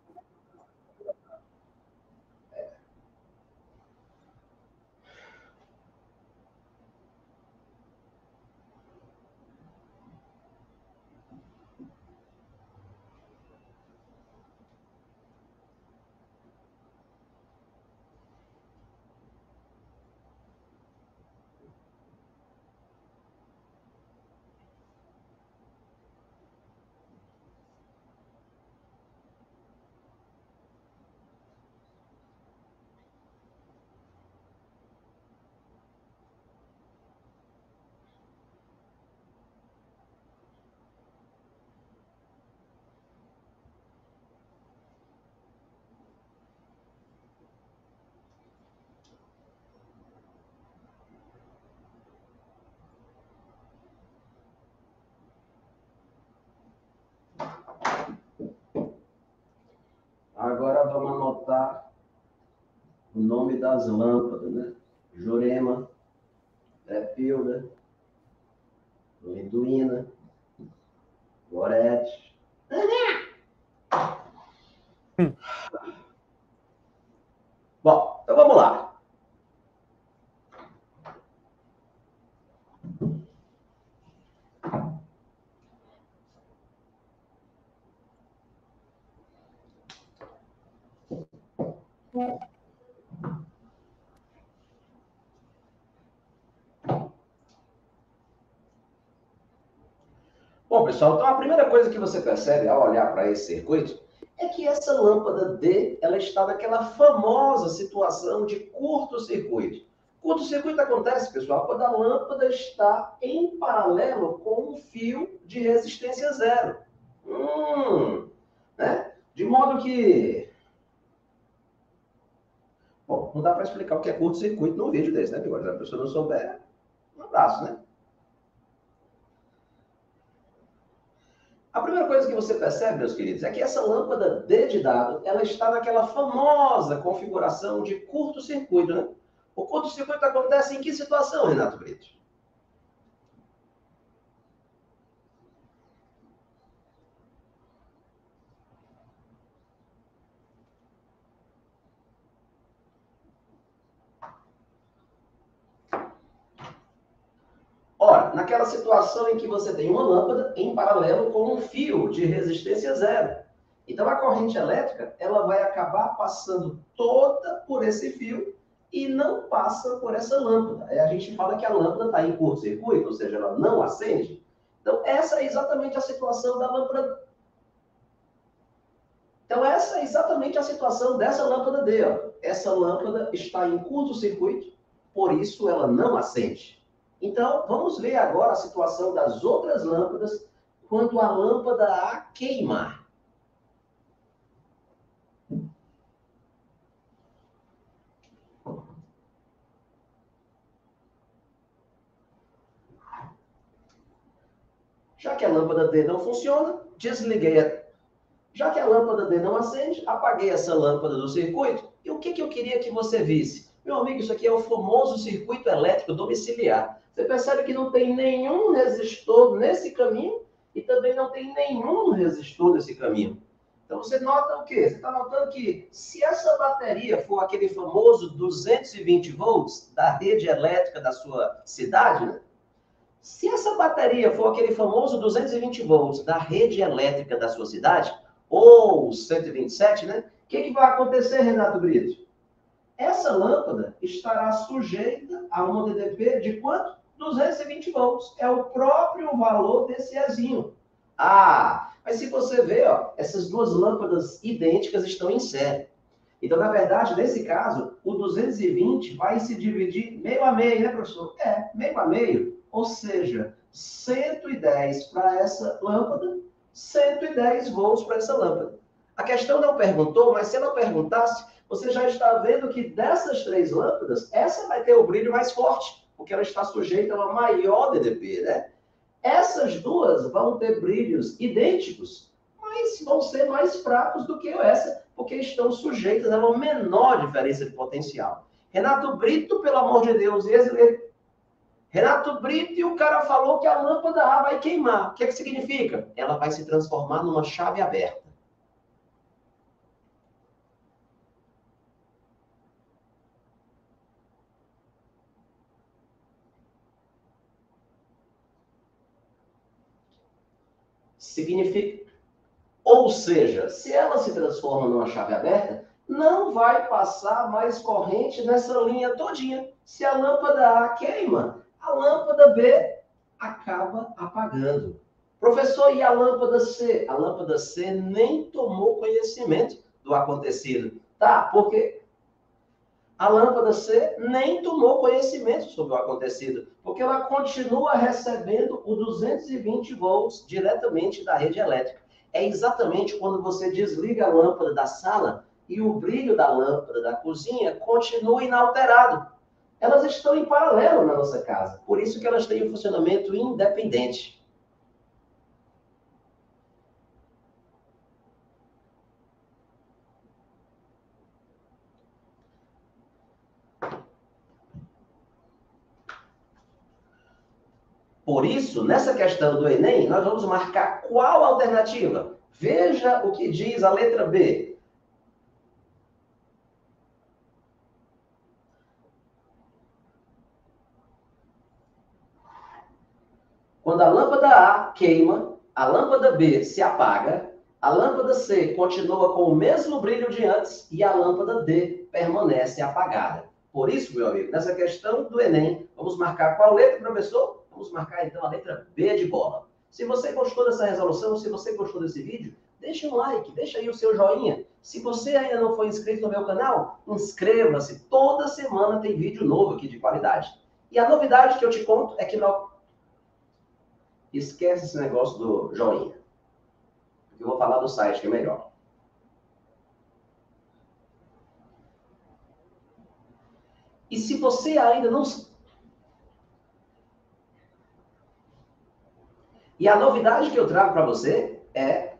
Agora anotar o nome das lâmpadas, né? Jurema, Trepilda, Liduína, Gorete. Hum. Bom, então vamos lá. Bom, pessoal, então a primeira coisa que você percebe ao olhar para esse circuito é que essa lâmpada D, ela está naquela famosa situação de curto-circuito. Curto-circuito acontece, pessoal, quando a lâmpada está em paralelo com um fio de resistência zero. Hum, né? De modo que não dá para explicar o que é curto-circuito num vídeo desse, né, Bigode? Se a pessoa não souber, um abraço, né? A primeira coisa que você percebe, meus queridos, é que essa lâmpada D de dado, ela está naquela famosa configuração de curto-circuito, né? O curto-circuito acontece em que situação, Renato Brito? Ficar naquela situação em que você tem uma lâmpada em paralelo com um fio de resistência zero. Então a corrente elétrica, ela vai acabar passando toda por esse fio e não passa por essa lâmpada. A gente fala que a lâmpada está em curto-circuito, ou seja, ela não acende. Então essa é exatamente a situação da lâmpada. Então essa é exatamente a situação dessa lâmpada D. Ó. Essa lâmpada está em curto-circuito, por isso ela não acende. Então, vamos ver agora a situação das outras lâmpadas quando a lâmpada A queimar. Já que a lâmpada D não funciona, desliguei a... Já que a lâmpada D não acende, apaguei essa lâmpada do circuito. E o que, que eu queria que você visse? Meu amigo, isso aqui é o famoso circuito elétrico domiciliar. Você percebe que não tem nenhum resistor nesse caminho e também não tem nenhum resistor nesse caminho. Então você nota o quê? Você está notando que se essa bateria for aquele famoso 220 volts da rede elétrica da sua cidade, né? Se essa bateria for aquele famoso 220 volts da rede elétrica da sua cidade, ou 127, né? O que, que vai acontecer, Renato Brito? Essa lâmpada estará sujeita a uma DDP de quanto? 220 volts. É o próprio valor desse Ezinho. Ah, mas se você ver, ó, essas duas lâmpadas idênticas estão em série. Então, na verdade, nesse caso, o 220 vai se dividir meio a meio, né, professor? É, meio a meio. Ou seja, 110 para essa lâmpada, 110 volts para essa lâmpada. A questão não perguntou, mas se ela perguntasse, você já está vendo que dessas três lâmpadas, essa vai ter o brilho mais forte porque ela está sujeita a uma maior DDP, né? Essas duas vão ter brilhos idênticos, mas vão ser mais fracos do que essa, porque estão sujeitas a uma menor diferença de potencial. Renato Brito, pelo amor de Deus, esse... Renato Brito e o cara falou que a lâmpada A vai queimar. O que, é que significa? Ela vai se transformar numa chave aberta. Significa. Ou seja, se ela se transforma numa chave aberta, não vai passar mais corrente nessa linha todinha. Se a lâmpada A queima, a lâmpada B acaba apagando. Professor, e a lâmpada C? A lâmpada C nem tomou conhecimento do acontecido. Tá, porque a lâmpada C nem tomou conhecimento sobre o acontecido, porque ela continua recebendo o 220 volts diretamente da rede elétrica. É exatamente quando você desliga a lâmpada da sala e o brilho da lâmpada da cozinha continua inalterado. Elas estão em paralelo na nossa casa, por isso que elas têm um funcionamento independente. Por isso, nessa questão do Enem, nós vamos marcar qual alternativa. Veja o que diz a letra B. Quando a lâmpada A queima, a lâmpada B se apaga, a lâmpada C continua com o mesmo brilho de antes e a lâmpada D permanece apagada. Por isso, meu amigo, nessa questão do Enem, vamos marcar qual letra, professor? Vamos marcar então a letra B de bola. Se você gostou dessa resolução, se você gostou desse vídeo, deixe um like, deixa aí o seu joinha. Se você ainda não foi inscrito no meu canal, inscreva-se. Toda semana tem vídeo novo aqui de qualidade. E a novidade que eu te conto é que não... Esquece esse negócio do joinha. Eu vou falar do site que é melhor. E se você ainda não E a novidade que eu trago para você é.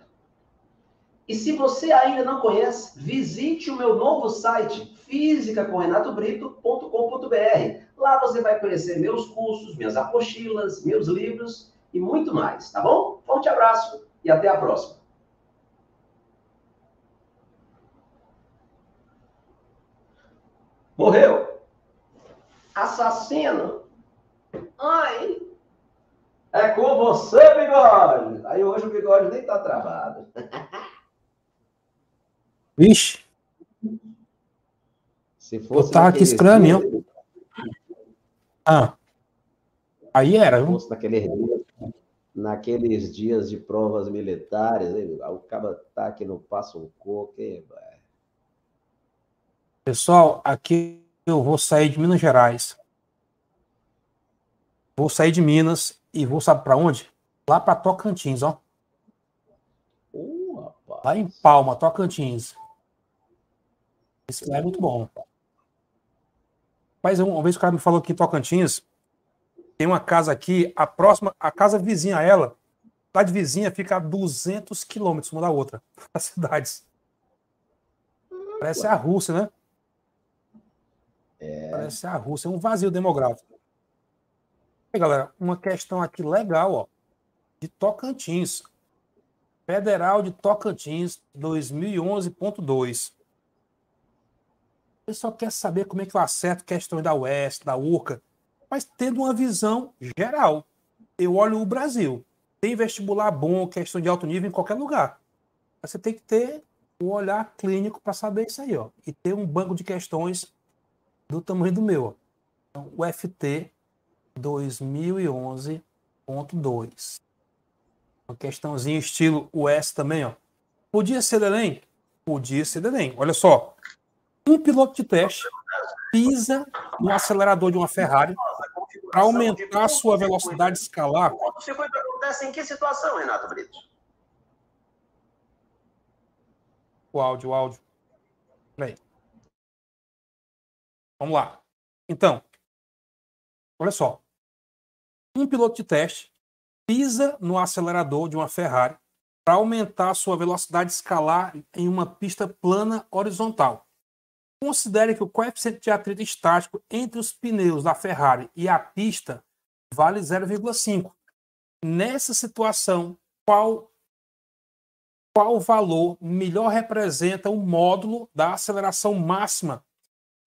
E se você ainda não conhece, visite o meu novo site, físicacorrenatobrito.com.br. Lá você vai conhecer meus cursos, minhas apostilas, meus livros e muito mais, tá bom? Forte abraço e até a próxima. Morreu. Assassino. Ai. É com você, bigode! Aí hoje o bigode nem tá travado. Vixe! Se fosse eu tava aqui estranho. Ah. Aí era. Se fosse naqueles dias, naqueles dias de provas militares, o cara tá aqui no Passo um Coco, Pessoal, aqui eu vou sair de Minas Gerais. Vou sair de Minas e vou, sabe para onde? Lá para Tocantins, ó. Uh, lá em Palma, Tocantins. Esse lá é muito bom. Mas uma vez o cara me falou que em Tocantins tem uma casa aqui, a próxima, a casa vizinha a ela, lá de vizinha fica a 200 quilômetros uma da outra, as cidades. Parece a Rússia, né? É... Parece a Rússia, é um vazio demográfico. E, galera, uma questão aqui legal, ó, de Tocantins. Federal de Tocantins 2011.2. O pessoal quer saber como é que eu acerto questões da UES, da URCA, mas tendo uma visão geral. Eu olho o Brasil. Tem vestibular bom, questão de alto nível em qualquer lugar. Você tem que ter um olhar clínico para saber isso aí, ó. E ter um banco de questões do tamanho do meu. Então, o FT 2011.2. Uma questãozinha estilo US também, ó. Podia ser Enem? Podia ser Enem. Olha só. Um piloto de teste pisa no acelerador de uma Ferrari para aumentar a sua velocidade escalar. O circuito acontece em que situação, Renato Brito? O áudio, o áudio. Peraí. Vamos lá. Então, olha só. Um piloto de teste pisa no acelerador de uma Ferrari para aumentar sua velocidade escalar em uma pista plana horizontal. Considere que o coeficiente de atrito estático entre os pneus da Ferrari e a pista vale 0,5. Nessa situação, qual qual valor melhor representa o módulo da aceleração máxima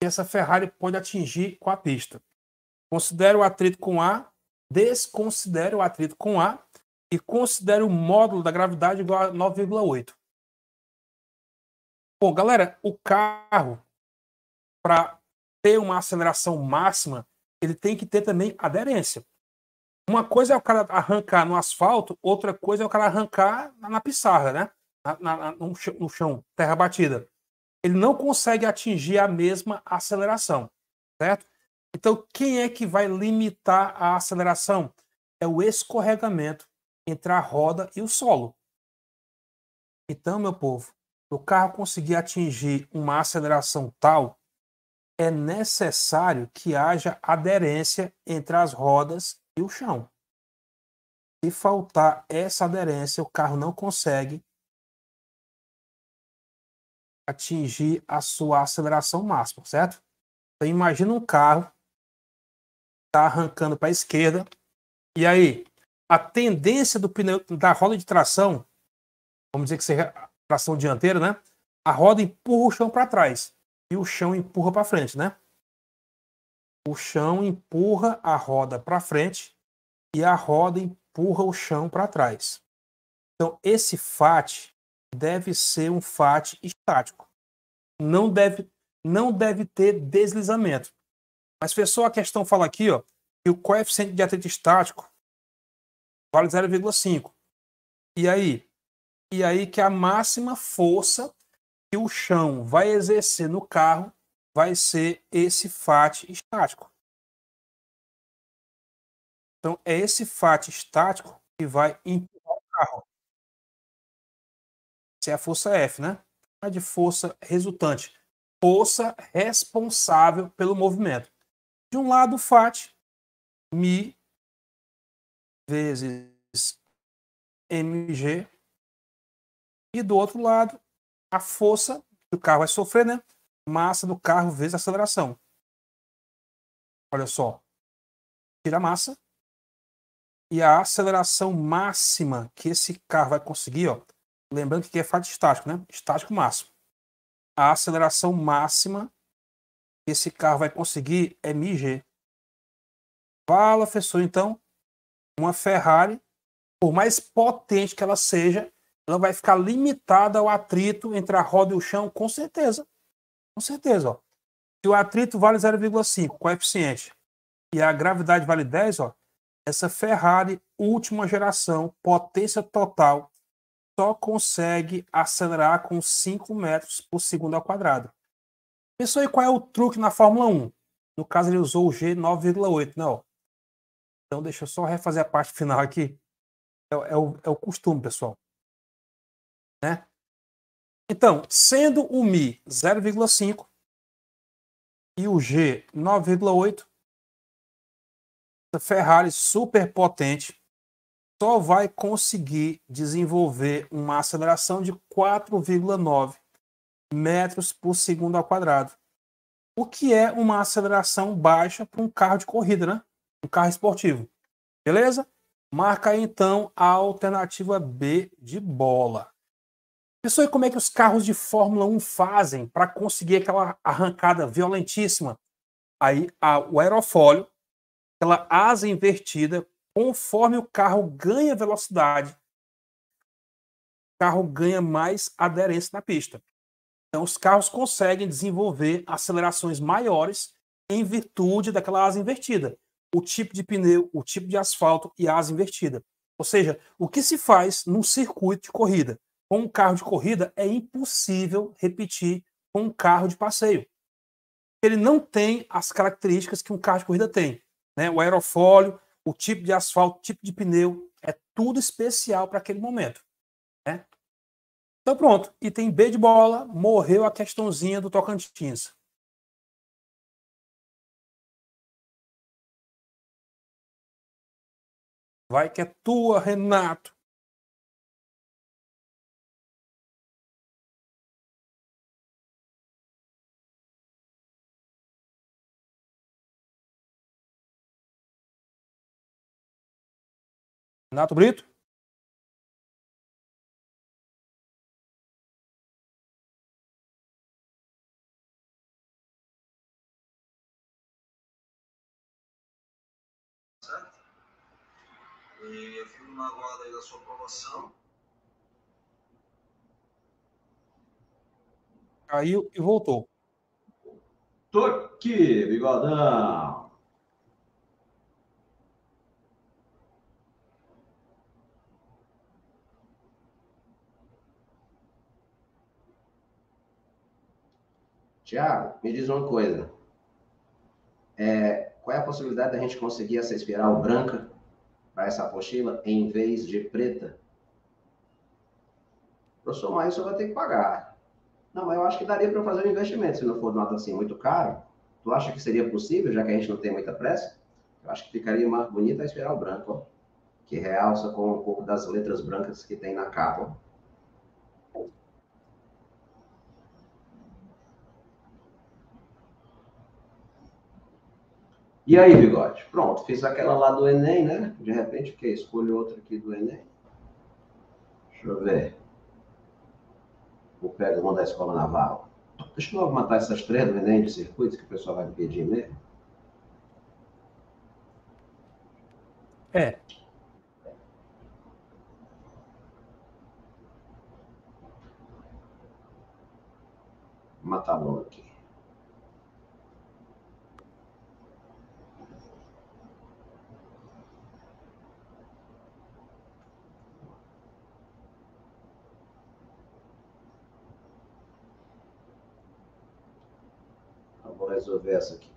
que essa Ferrari pode atingir com a pista. Considere o atrito com A, desconsidere o atrito com A e considere o módulo da gravidade igual a 9,8. Bom, galera, o carro, para ter uma aceleração máxima, ele tem que ter também aderência. Uma coisa é o cara arrancar no asfalto, outra coisa é o cara arrancar na, pissarra, né? Na, na, no, chão, no chão, terra batida ele não consegue atingir a mesma aceleração, certo? Então, quem é que vai limitar a aceleração? É o escorregamento entre a roda e o solo. Então, meu povo, o carro conseguir atingir uma aceleração tal, é necessário que haja aderência entre as rodas e o chão. Se faltar essa aderência, o carro não consegue atingir a sua aceleração máxima, certo? Então imagina um carro tá arrancando para a esquerda e aí a tendência do pneu da roda de tração, vamos dizer que seja tração dianteira, né? A roda empurra o chão para trás e o chão empurra para frente, né? O chão empurra a roda para frente e a roda empurra o chão para trás. Então esse FAT deve ser um FAT estático. Não deve, não deve ter deslizamento. Mas, pessoal, a questão fala aqui ó, que o coeficiente de atrito estático vale 0,5. E aí? E aí que a máxima força que o chão vai exercer no carro vai ser esse FAT estático. Então, é esse FAT estático que vai empurrar o carro é a força F, né? A de força resultante. Força responsável pelo movimento. De um lado, FAT, Mi vezes mg. E do outro lado, a força que o carro vai sofrer, né? Massa do carro vezes aceleração. Olha só. Tira a massa. E a aceleração máxima que esse carro vai conseguir, ó, Lembrando que aqui é fato estático, né? Estático máximo. A aceleração máxima esse carro vai conseguir é mg. Fala, professor, então. uma Ferrari, por mais potente que ela seja, ela vai ficar limitada ao atrito entre a roda e o chão, com certeza. Com certeza, ó. Se o atrito vale 0,5, coeficiente, e a gravidade vale 10, ó, essa Ferrari última geração, potência total, só consegue acelerar com 5 metros por segundo ao quadrado. Pensou aí qual é o truque na Fórmula 1? No caso, ele usou o G 9,8, não? Então, deixa eu só refazer a parte final aqui. É, é, o, é o costume, pessoal. Né? Então, sendo o Mi 0,5 e o G 9,8, essa Ferrari super potente só vai conseguir desenvolver uma aceleração de 4,9 metros por segundo ao quadrado. O que é uma aceleração baixa para um carro de corrida, né? Um carro esportivo. Beleza? Marca aí então a alternativa B de bola. Pessoal, e como é que os carros de Fórmula 1 fazem para conseguir aquela arrancada violentíssima? Aí a, o aerofólio, aquela asa invertida, conforme o carro ganha velocidade, o carro ganha mais aderência na pista. Então, os carros conseguem desenvolver acelerações maiores em virtude daquela asa invertida. O tipo de pneu, o tipo de asfalto e a asa invertida. Ou seja, o que se faz num circuito de corrida com um carro de corrida é impossível repetir com um carro de passeio. Ele não tem as características que um carro de corrida tem. Né? O aerofólio, o tipo de asfalto, o tipo de pneu, é tudo especial para aquele momento. Então pronto, item B de bola, morreu a questãozinha do Tocantins. Vai que é tua, Renato. Renato Brito? Guarda aí da sua aprovação. Caiu e voltou. Tô aqui, bigodão. Tiago, me diz uma coisa. É, qual é a possibilidade da gente conseguir essa espiral branca para essa apostila em vez de preta. Professor, mas isso vai ter que pagar. Não, mas eu acho que daria para fazer um investimento, se não for nota assim muito caro. Tu acha que seria possível, já que a gente não tem muita pressa? Eu acho que ficaria mais bonita a espiral branca, ó, que realça com um pouco das letras brancas que tem na capa. E aí, bigode? Pronto, fiz aquela lá do Enem, né? De repente, o que? Escolho outra aqui do Enem. Deixa eu ver. Vou pegar uma da Escola Naval. Deixa eu logo matar essas três do Enem de circuitos que o pessoal vai me pedir mesmo. É. Vou matar logo aqui. vou resolver essa aqui.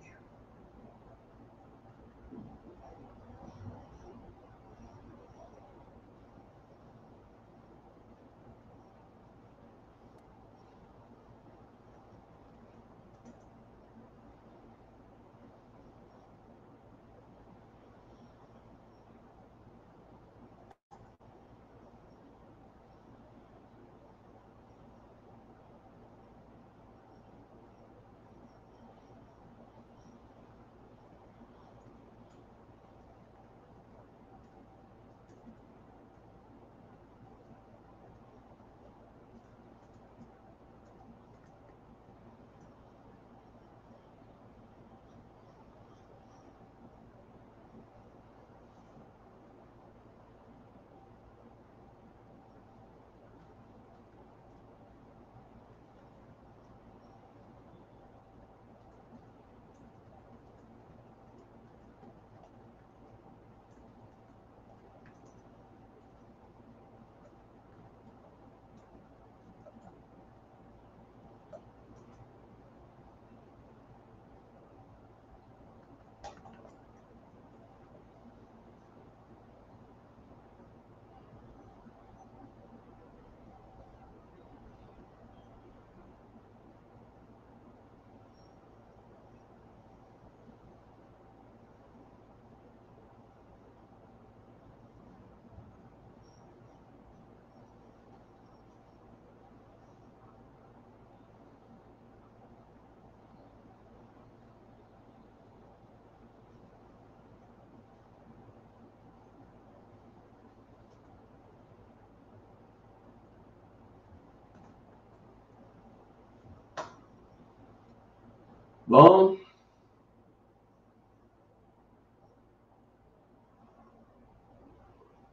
Bom.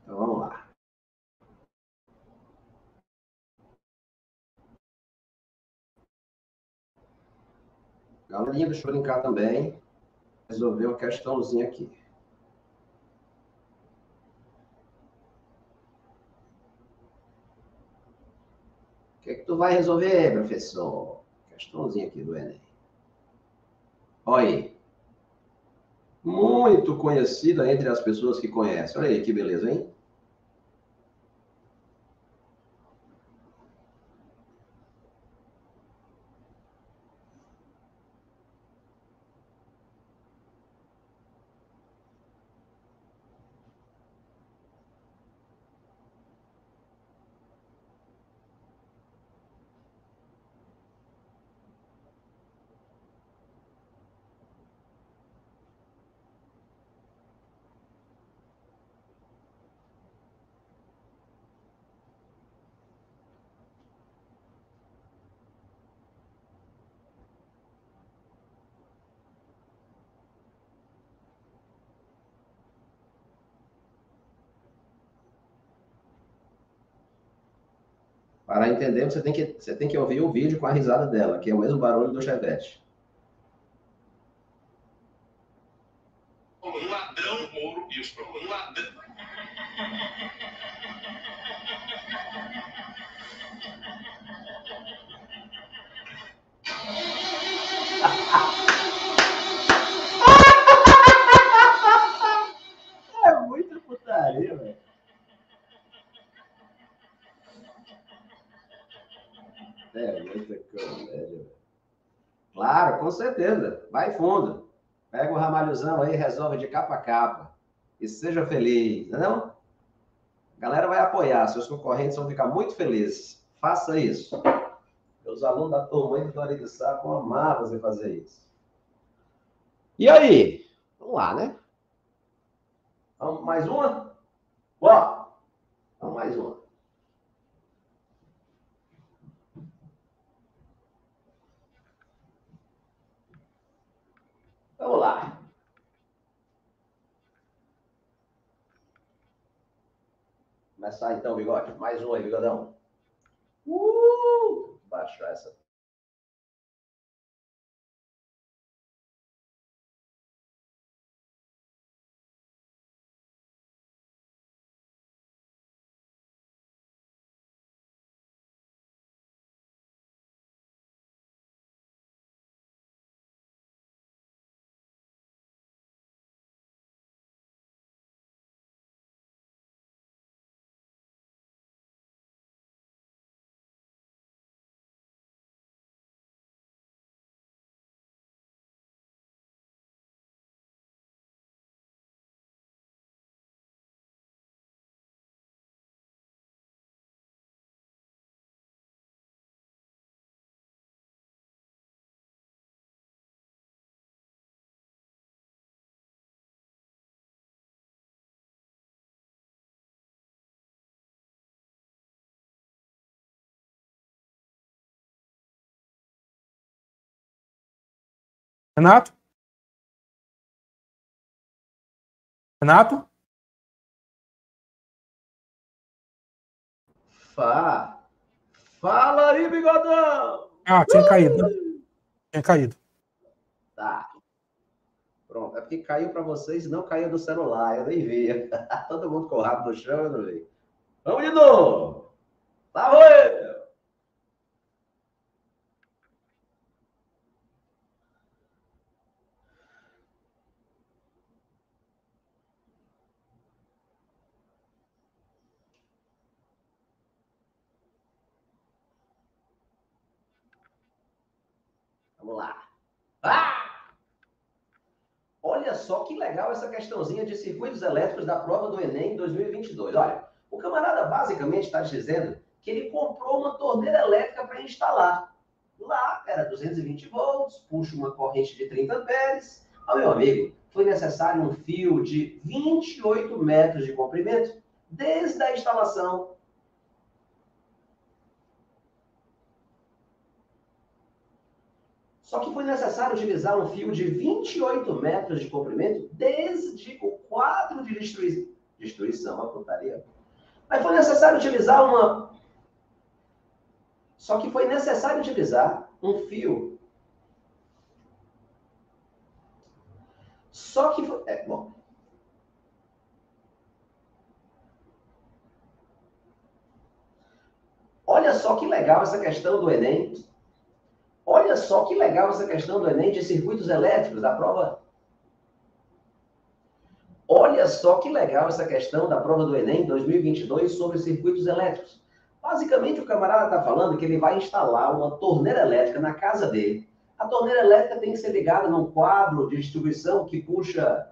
Então vamos lá. Galerinha, deixa eu brincar também. Resolver uma questãozinha aqui. O que é que tu vai resolver, professor? Questãozinha aqui do Enem. Olha aí. Muito conhecida entre as pessoas que conhecem. Olha aí que beleza, hein? Para entender, você tem, que, você tem que ouvir o vídeo com a risada dela, que é o mesmo barulho do chevette. Claro, com certeza. Vai fundo. Pega o ramalhozão aí, resolve de capa a capa. E seja feliz, não é não? A galera vai apoiar, seus concorrentes vão ficar muito felizes. Faça isso. Os alunos da turma do Florida de vão amar você fazer isso. E aí? Vamos lá, né? Vamos mais uma? Ó, vamos mais uma. Vamos lá. Começar então, bigode. Mais um aí, bigodão. Uh! Baixar essa. Renato? Renato? Fá. Fala aí, bigodão! Ah, tinha caído. né? Tinha caído. Tá. Pronto. É porque caiu para vocês e não caiu do celular. Eu nem vi. Todo mundo com o rabo no chão, eu não vi. Vamos de novo! Lá vai! Vamos lá. Ah! Olha só que legal essa questãozinha de circuitos elétricos da prova do Enem 2022. Olha, o camarada basicamente está dizendo que ele comprou uma torneira elétrica para instalar. Lá era 220 volts, puxa uma corrente de 30 amperes. Ó, meu amigo, foi necessário um fio de 28 metros de comprimento desde a instalação Só que foi necessário utilizar um fio de 28 metros de comprimento desde o quadro de destruição. Destruição, a putaria. Mas foi necessário utilizar uma. Só que foi necessário utilizar um fio. Só que. É, bom. Olha só que legal essa questão do Enem. Olha só que legal essa questão do Enem de circuitos elétricos, da prova. Olha só que legal essa questão da prova do Enem 2022 sobre circuitos elétricos. Basicamente, o camarada está falando que ele vai instalar uma torneira elétrica na casa dele. A torneira elétrica tem que ser ligada num quadro de distribuição que puxa.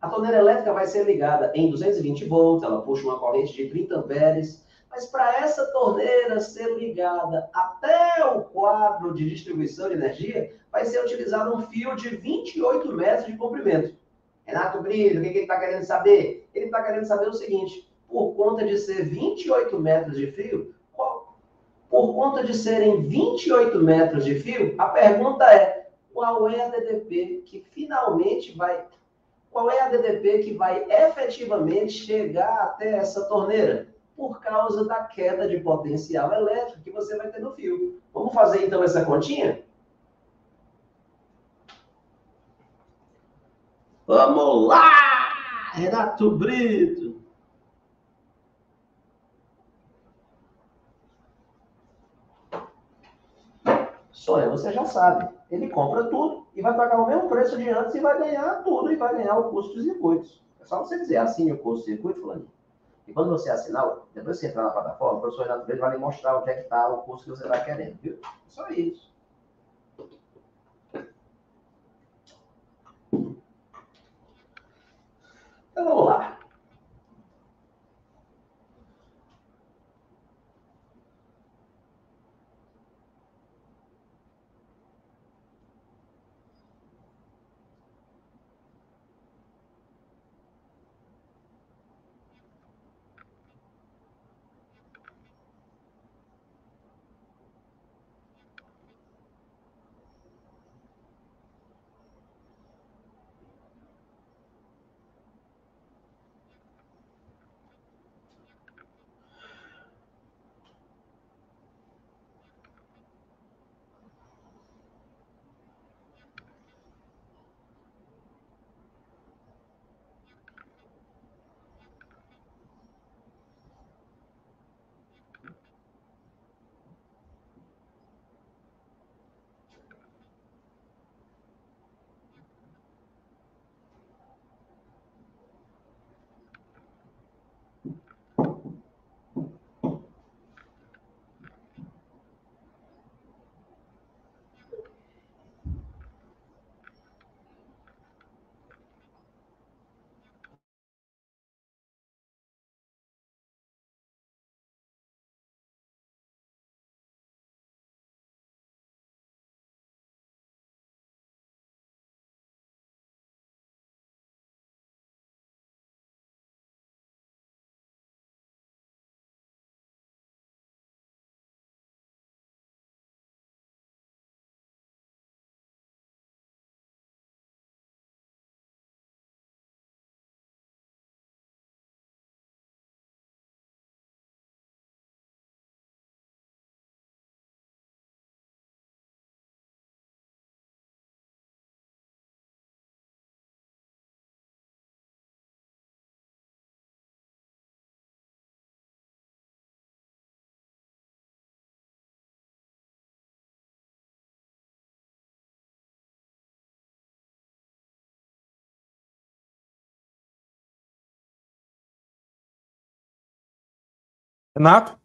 A torneira elétrica vai ser ligada em 220 volts, ela puxa uma corrente de 30 amperes mas para essa torneira ser ligada até o quadro de distribuição de energia, vai ser utilizado um fio de 28 metros de comprimento. Renato Brito, o que, ele está querendo saber? Ele está querendo saber o seguinte: por conta de ser 28 metros de fio, por conta de serem 28 metros de fio, a pergunta é: qual é a DDP que finalmente vai. Qual é a DDP que vai efetivamente chegar até essa torneira? Por causa da queda de potencial elétrico que você vai ter no fio. Vamos fazer então essa continha? Vamos lá, Renato Brito. Sonha, você já sabe. Ele compra tudo e vai pagar o mesmo preço de antes e vai ganhar tudo e vai ganhar o custo dos circuitos. É só você dizer, assine o custo do circuito, fulano. E quando você assinar, depois você entrar na plataforma, o professor Renato Verde vai lhe mostrar onde é que está o curso que você está querendo, viu? Só isso. Então vamos lá. Renato?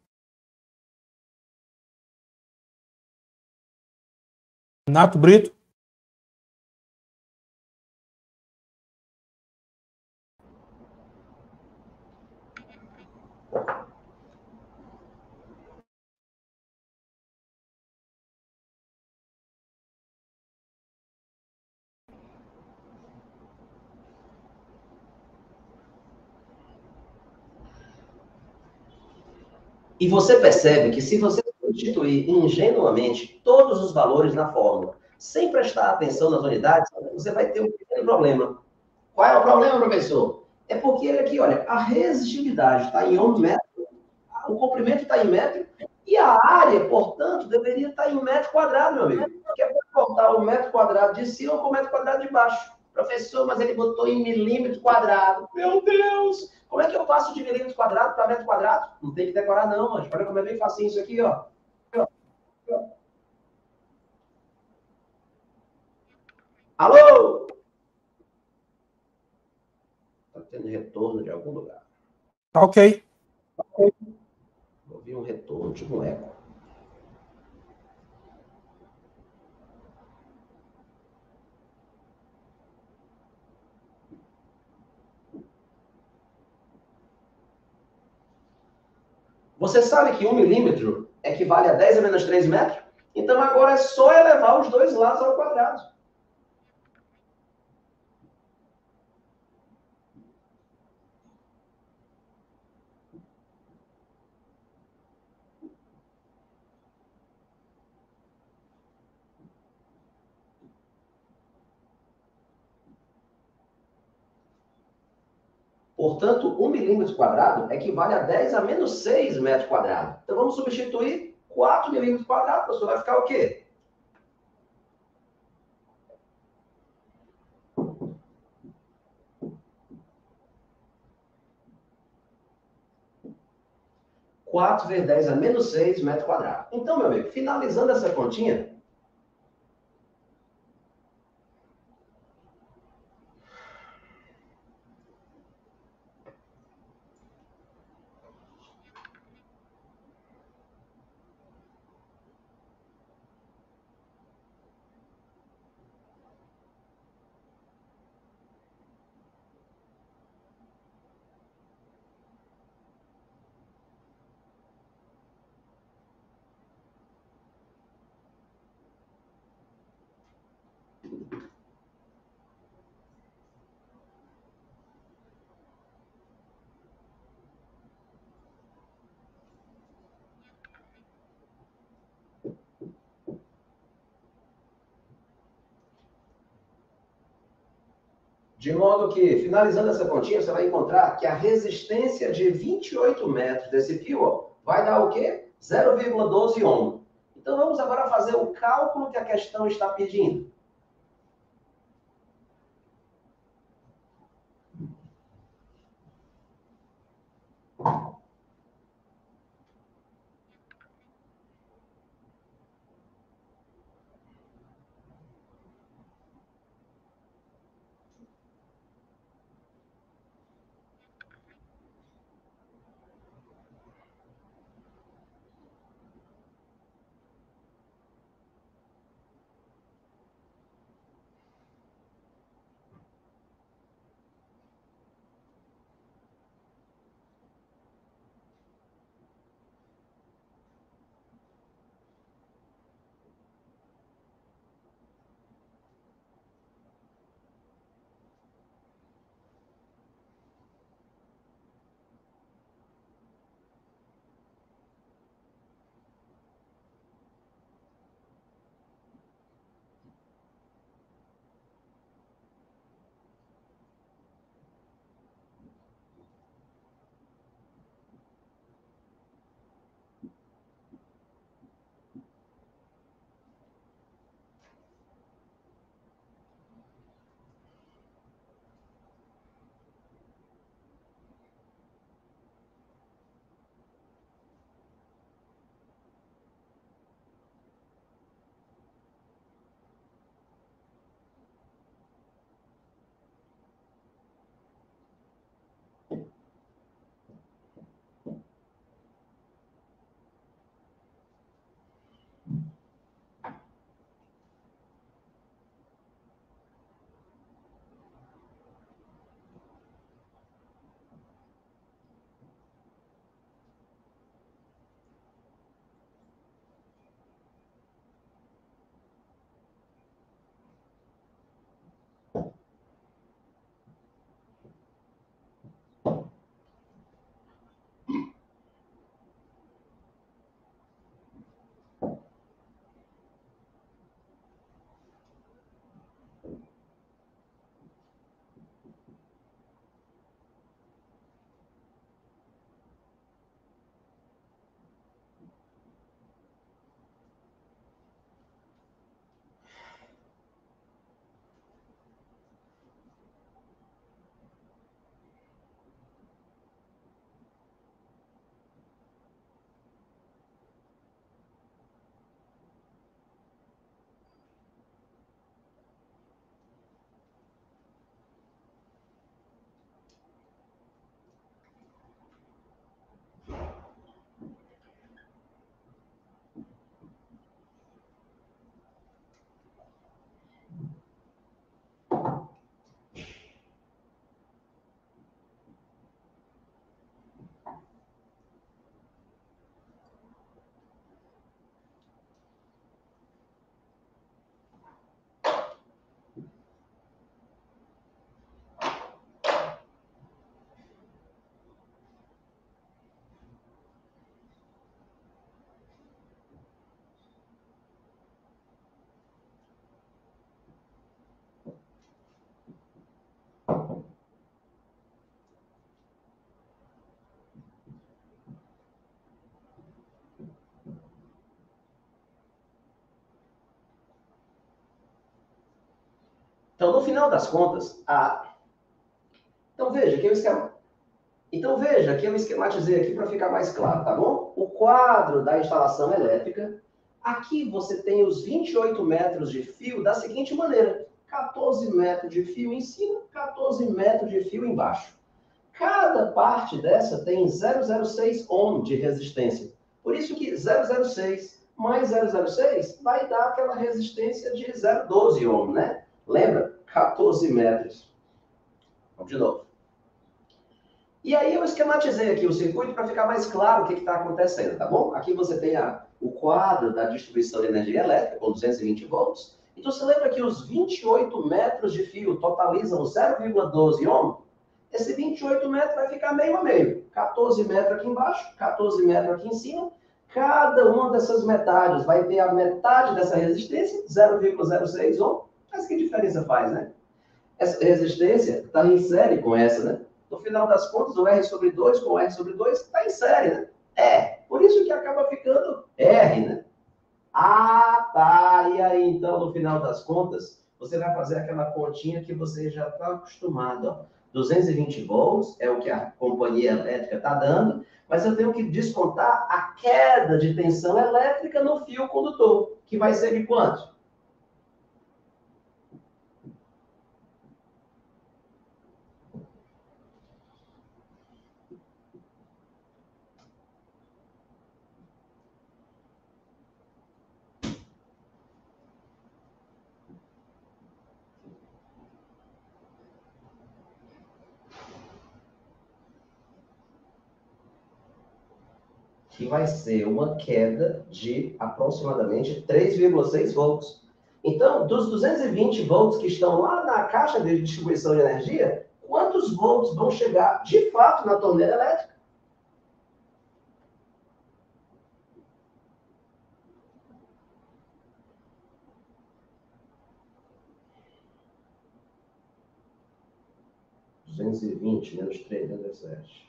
Renato Brito? E você percebe que se você substituir ingenuamente todos os valores na fórmula, sem prestar atenção nas unidades, você vai ter um pequeno problema. Qual é o problema, professor? É porque ele aqui, olha, a resistividade está em um metro, o comprimento está em metro, e a área, portanto, deveria estar em metro quadrado, meu amigo. Porque é para cortar o metro quadrado de cima com o metro quadrado de baixo. Professor, mas ele botou em milímetro quadrado. Meu Deus! Como é que eu passo de milímetro quadrado para metro quadrado? Não tem que decorar, não, mas olha como é bem facinho isso aqui, ó. Alô? Está tendo retorno de algum lugar. Tá ok. Ouvi um retorno, tipo um eco. Você sabe que um milímetro equivale a 10 a menos 3 metros? Então agora é só elevar os dois lados ao quadrado. Portanto, 1 milímetro quadrado equivale a 10 a menos 6 metros quadrados. Então, vamos substituir 4 milímetros quadrados, professor. Vai ficar o quê? Quatro vezes 10 a menos 6 metros quadrados. Então, meu amigo, finalizando essa continha, De modo que, finalizando essa continha, você vai encontrar que a resistência de 28 metros desse fio ó, vai dar o quê? 0,12 ohm. Então vamos agora fazer o cálculo que a questão está pedindo. Então, no final das contas, a... Então, veja que eu esquema... Então, veja que eu esquematizei aqui para ficar mais claro, tá bom? O quadro da instalação elétrica. Aqui você tem os 28 metros de fio da seguinte maneira. 14 metros de fio em cima, 14 metros de fio embaixo. Cada parte dessa tem 006 ohm de resistência. Por isso que 006 mais 006 vai dar aquela resistência de 012 ohm, né? Lembra? 14 metros. Vamos de novo. E aí eu esquematizei aqui o circuito para ficar mais claro o que está acontecendo, tá bom? Aqui você tem a, o quadro da distribuição de energia elétrica com 220 volts. Então você lembra que os 28 metros de fio totalizam 0,12 ohm? Esse 28 metros vai ficar meio a meio. 14 metros aqui embaixo, 14 metros aqui em cima. Cada uma dessas metades vai ter a metade dessa resistência, 0,06 ohm. Mas que diferença faz, né? Essa resistência está em série com essa, né? No final das contas, o R sobre 2 com o R sobre 2 está em série, né? É. Por isso que acaba ficando R, né? Ah, tá. E aí, então, no final das contas, você vai fazer aquela continha que você já está acostumado. Ó. 220 volts é o que a companhia elétrica está dando, mas eu tenho que descontar a queda de tensão elétrica no fio condutor, que vai ser de quanto? que vai ser uma queda de aproximadamente 3,6 volts. Então, dos 220 volts que estão lá na caixa de distribuição de energia, quantos volts vão chegar de fato na torneira elétrica? Duzentos e vinte menos três, menos sete.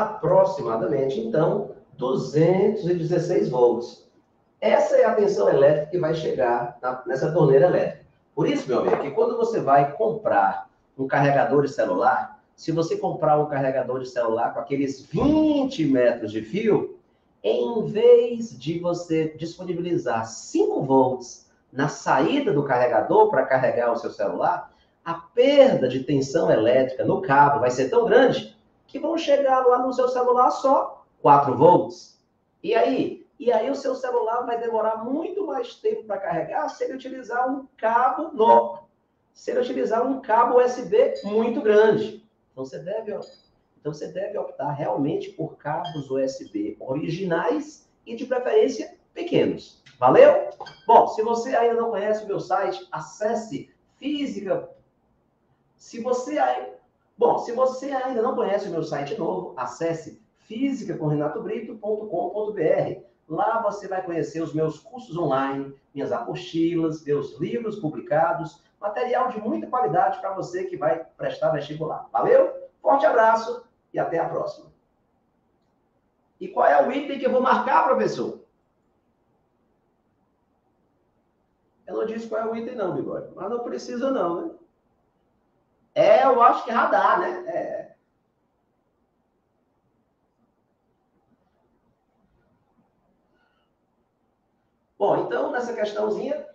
Aproximadamente, então, 216 volts. Essa é a tensão elétrica que vai chegar na, nessa torneira elétrica. Por isso, meu amigo, que quando você vai comprar um carregador de celular, se você comprar um carregador de celular com aqueles 20 metros de fio, em vez de você disponibilizar 5 volts na saída do carregador para carregar o seu celular, a perda de tensão elétrica no cabo vai ser tão grande que vão chegar lá no seu celular só 4 volts. E aí? E aí o seu celular vai demorar muito mais tempo para carregar se ele utilizar um cabo no, se ele utilizar um cabo USB muito grande. Então você deve, então você deve optar realmente por cabos USB originais e de preferência pequenos. Valeu? Bom, se você ainda não conhece o meu site, acesse física. Se você Bom, se você ainda não conhece o meu site novo, acesse fisicacomrenatobrito.com.br. Lá você vai conhecer os meus cursos online, minhas apostilas, meus livros publicados, material de muita qualidade para você que vai prestar vestibular. Valeu? Forte abraço e até a próxima. E qual é o item que eu vou marcar, professor? Eu não disse qual é o item não, Bigode. Mas não precisa não, né? É, eu acho que é radar, né? É. Bom, então, nessa questãozinha,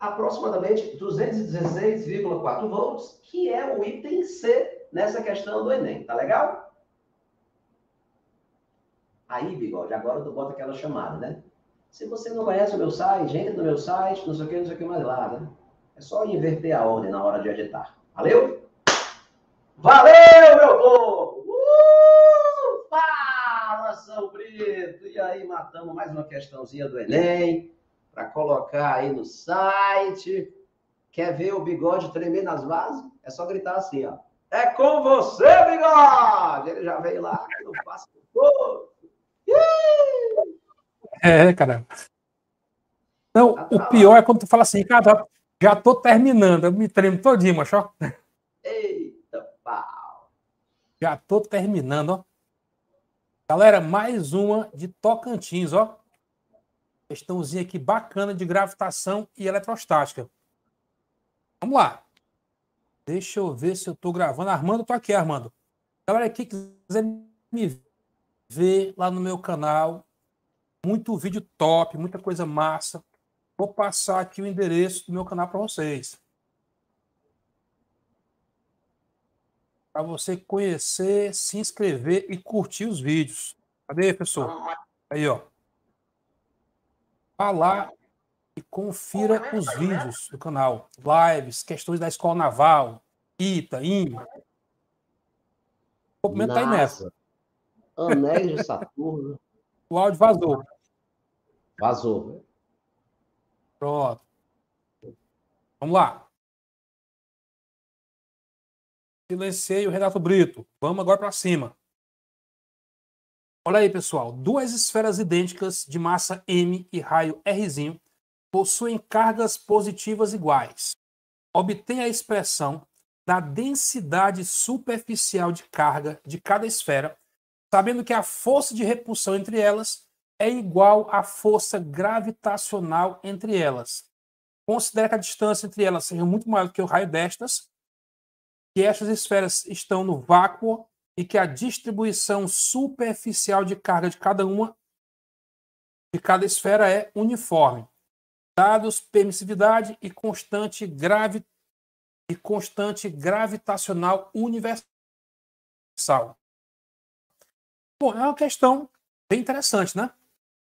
aproximadamente 216,4 volts, que é o item C nessa questão do Enem. Tá legal? Aí, bigode, agora tu bota aquela chamada, né? Se você não conhece o meu site, entra no meu site, não sei o que, não sei o que mais lá, né? É só inverter a ordem na hora de editar. Valeu? Valeu, meu povo! Uh! Fala, São Brito! E aí, matamos mais uma questãozinha do Enem para colocar aí no site. Quer ver o bigode tremer nas bases? É só gritar assim, ó. É com você, bigode! Ele já veio lá, não passa por É, cara. Não, tá o pior é quando tu fala assim, cara, já tô terminando, eu me tremo todinho, macho. Eita, pau. Já tô terminando, ó. Galera, mais uma de Tocantins, ó. Questãozinha aqui bacana de gravitação e eletrostática. Vamos lá. Deixa eu ver se eu tô gravando. Armando, tô aqui, Armando. Galera, quem quiser me ver lá no meu canal, muito vídeo top, muita coisa massa. Vou passar aqui o endereço do meu canal para vocês. Para você conhecer, se inscrever e curtir os vídeos. Cadê, pessoal? Aí, ó. Vá lá e confira os vídeos do canal. Lives, questões da escola naval, ITA, IMA. Comenta aí nessa. Anéis de Saturno. O áudio vazou. Vazou. Pronto. Vamos lá. Silenciei o Renato Brito. Vamos agora para cima. Olha aí, pessoal. Duas esferas idênticas de massa M e raio R possuem cargas positivas iguais. Obtém a expressão da densidade superficial de carga de cada esfera, sabendo que a força de repulsão entre elas é igual à força gravitacional entre elas. Considere que a distância entre elas seja muito maior do que o raio destas, que estas esferas estão no vácuo e que a distribuição superficial de carga de cada uma de cada esfera é uniforme. Dados permissividade e constante gravi e constante gravitacional universal. Bom, é uma questão bem interessante, né?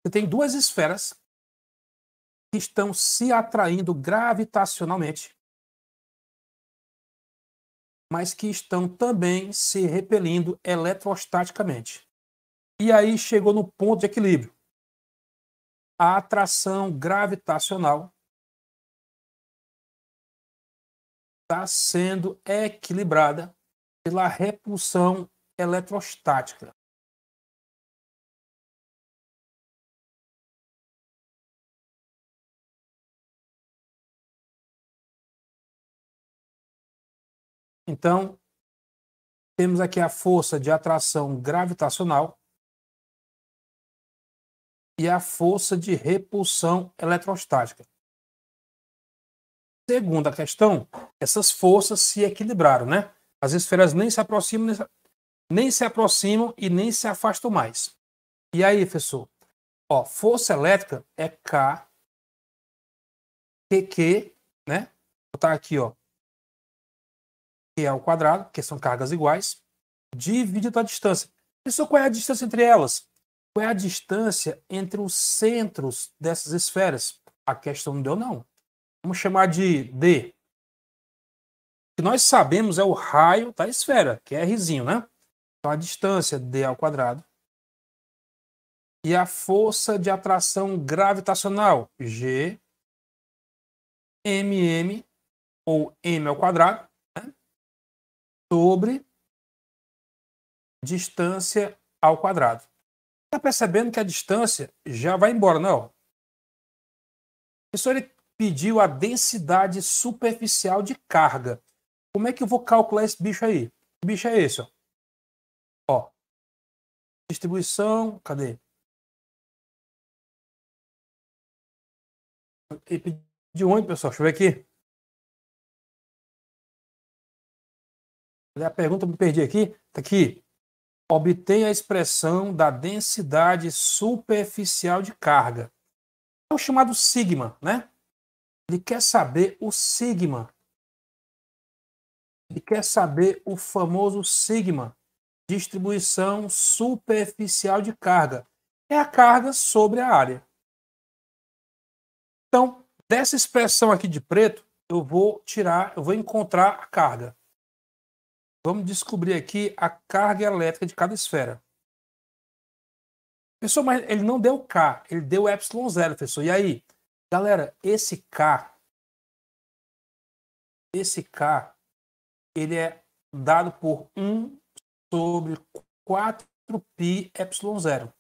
Você tem duas esferas que estão se atraindo gravitacionalmente, mas que estão também se repelindo eletrostaticamente. E aí chegou no ponto de equilíbrio. A atração gravitacional está sendo equilibrada pela repulsão eletrostática. Então, temos aqui a força de atração gravitacional e a força de repulsão eletrostática. Segunda questão, essas forças se equilibraram, né? As esferas nem se aproximam, nem se, aproximam e nem se afastam mais. E aí, professor? Ó, força elétrica é K, QQ, né? Vou botar aqui, ó, que é ao quadrado, que são cargas iguais, dividido a distância. Pessoal, qual é a distância entre elas? Qual é a distância entre os centros dessas esferas? A questão não deu, não. Vamos chamar de D. O que nós sabemos é o raio da esfera, que é Rzinho, né? Então, a distância D ao quadrado. E a força de atração gravitacional, G, MM, ou M ao quadrado, sobre distância ao quadrado. Está percebendo que a distância já vai embora, não? O professor ele pediu a densidade superficial de carga. Como é que eu vou calcular esse bicho aí? Que bicho é esse? Ó, ó distribuição, cadê? Ele pediu onde, pessoal? Deixa eu ver aqui. A pergunta me perdi aqui. Está aqui. Obtém a expressão da densidade superficial de carga. É o chamado sigma, né? Ele quer saber o sigma. Ele quer saber o famoso sigma, distribuição superficial de carga. é a carga sobre a área. Então, dessa expressão aqui de preto, eu vou tirar, eu vou encontrar a carga. Vamos descobrir aqui a carga elétrica de cada esfera. Pessoal, mas ele não deu K, ele deu epsilon zero, pessoal. E aí, galera, esse K, esse K, ele é dado por 1 sobre 4π epsilon zero.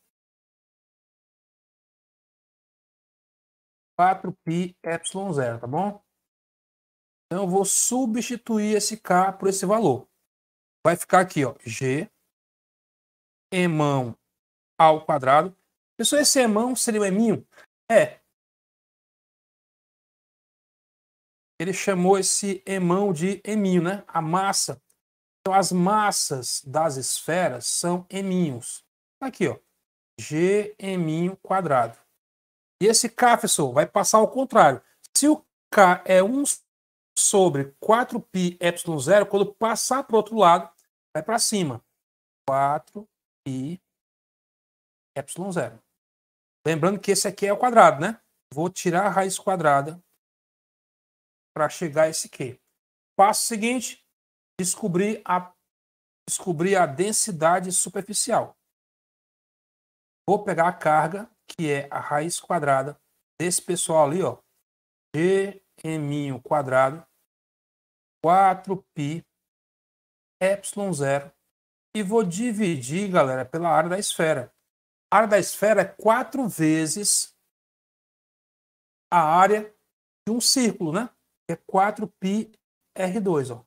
4π epsilon zero, tá bom? Então eu vou substituir esse K por esse valor. Vai ficar aqui, ó, G emão ao quadrado. Pessoal, esse emão seria o eminho? É. Ele chamou esse emão de eminho, né? A massa. Então, as massas das esferas são eminhos. Aqui, ó. G eminho quadrado. E esse K, professor, vai passar ao contrário. Se o K é 1 sobre 4π epsilon zero, quando passar para o outro lado, vai para cima. 4π epsilon zero. Lembrando que esse aqui é o quadrado, né? Vou tirar a raiz quadrada para chegar a esse Q. Passo seguinte, descobrir a, descobrir a densidade superficial. Vou pegar a carga, que é a raiz quadrada desse pessoal ali, ó. G m quadrado 4π epsilon zero e vou dividir, galera, pela área da esfera. A área da esfera é quatro vezes a área de um círculo, né? É 4π R2, ó.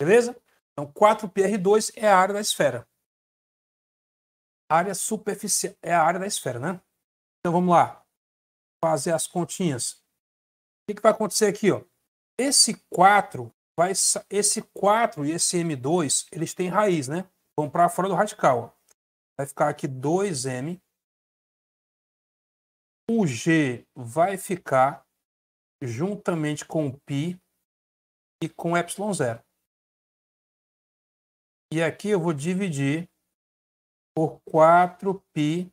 Beleza? Então, 4πr2 é a área da esfera. área superficial é a área da esfera, né? Então, vamos lá. Fazer as continhas. O que, que vai acontecer aqui, ó? Esse 4 vai esse 4 e esse M2, eles têm raiz, né? Vão para fora do radical, ó. Vai ficar aqui 2M. O G vai ficar juntamente com o π e com epsilon zero. E aqui eu vou dividir por 4π.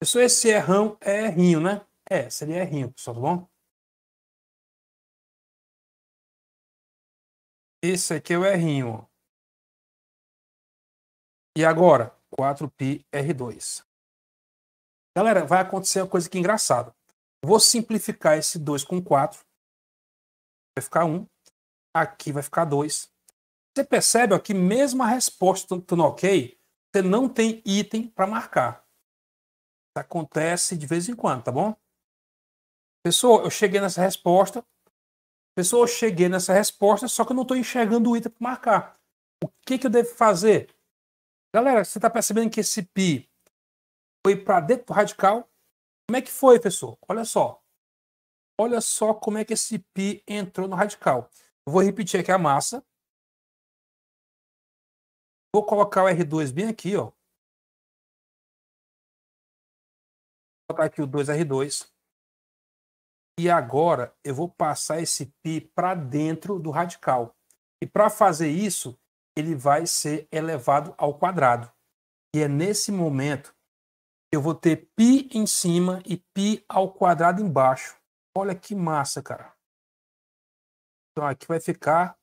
Pessoal, esse errão é errinho, né? É, seria errinho, pessoal, tá bom? Esse aqui é o errinho. E agora, 4π R2. Galera, vai acontecer uma coisa que engraçada. Vou simplificar esse 2 com 4. Vai ficar 1. Aqui vai ficar 2. Você percebe ó, que mesmo a resposta estando ok, você não tem item para marcar. Isso acontece de vez em quando, tá bom? Pessoal, eu cheguei nessa resposta. Pessoal, eu cheguei nessa resposta, só que eu não estou enxergando o item para marcar. O que, que eu devo fazer? Galera, você está percebendo que esse pi foi para dentro do radical? Como é que foi, pessoal? Olha só. Olha só como é que esse pi entrou no radical. Eu vou repetir aqui a massa. Vou colocar o R2 bem aqui, ó. Vou colocar aqui o 2R2. E agora eu vou passar esse π para dentro do radical. E para fazer isso, ele vai ser elevado ao quadrado. E é nesse momento que eu vou ter π em cima e π ao quadrado embaixo. Olha que massa, cara. Então aqui vai ficar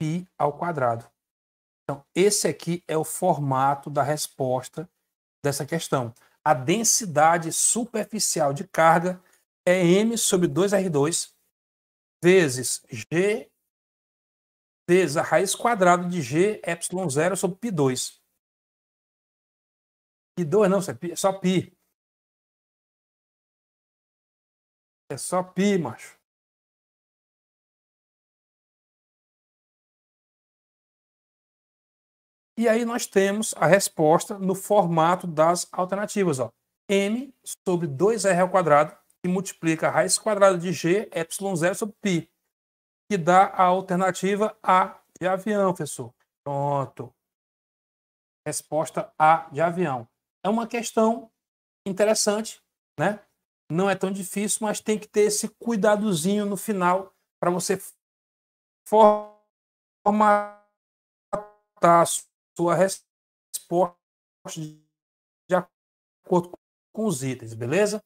π ao quadrado. Então, esse aqui é o formato da resposta dessa questão. A densidade superficial de carga é m sobre 2r2 vezes g vezes a raiz quadrada de g epsilon zero sobre π2. π2 não, é só π. É só π, macho. E aí nós temos a resposta no formato das alternativas. Ó. m sobre 2r ao quadrado que multiplica a raiz quadrada de g epsilon zero sobre π, que dá a alternativa A de avião, professor. Pronto. Resposta A de avião. É uma questão interessante, né? Não é tão difícil, mas tem que ter esse cuidadozinho no final para você formatar sua resposta de acordo com os itens, beleza?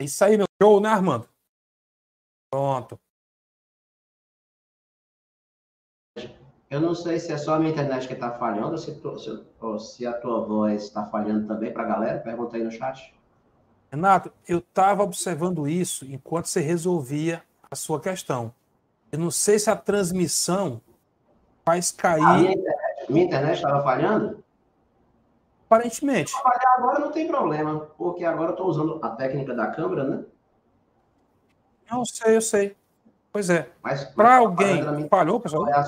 É isso aí, meu show, né, Armando? Pronto. Eu não sei se é só a minha internet que está falhando ou se, tu, se, ou se a tua voz está falhando também para a galera. Pergunta aí no chat. Renato, eu estava observando isso enquanto você resolvia a sua questão. Eu não sei se a transmissão faz cair. A minha internet estava falhando? Aparentemente. Se falhar agora não tem problema, porque agora eu estou usando a técnica da câmera, né? Eu sei, eu sei. Pois é. Mas para alguém falhou, pessoal? É.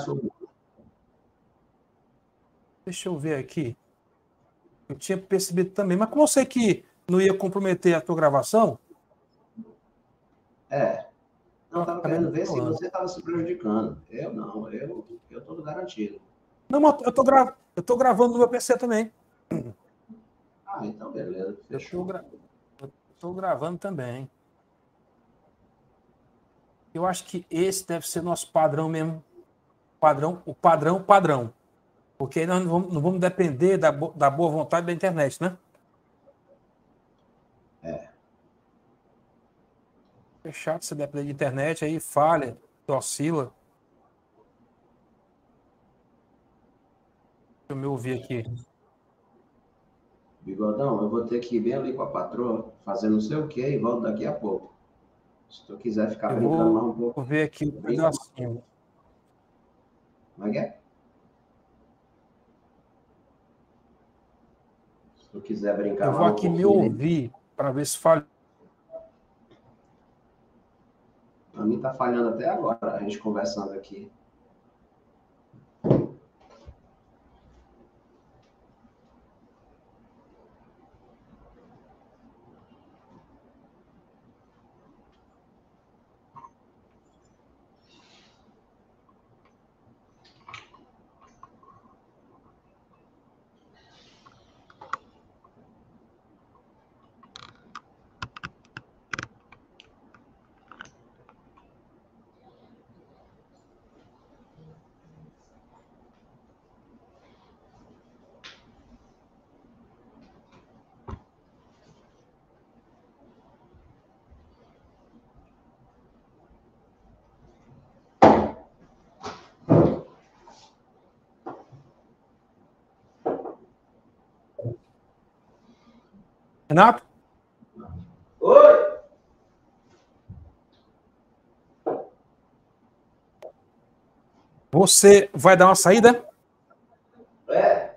Deixa eu ver aqui. Eu tinha percebido também, mas como eu sei que não ia comprometer a tua gravação. É. Não, estava querendo ver se você estava se prejudicando. Eu não, eu estou garantido. Não, mas eu estou gra... eu tô gravando no meu PC também. Ah, então beleza. Fechou. Eu estou gra... gravando também. Eu acho que esse deve ser nosso padrão mesmo. Padrão, o padrão, padrão. Porque aí nós não vamos, não vamos depender da, da boa vontade da internet, né? É. É chato você depender de internet, aí falha, oscila. Deixa eu me ouvir aqui. Bigodão, eu vou ter que ir bem ali com a patroa, fazer não sei o que e volto daqui a pouco. Se tu quiser ficar eu brincando mais um pouco. Vou ver aqui o pedacinho. Como é que é? Se tu quiser brincar. Eu vou aqui um me ouvir para ver se falha. A mim tá falhando até agora, a gente conversando aqui. Renato? Oi! Você vai dar uma saída? É.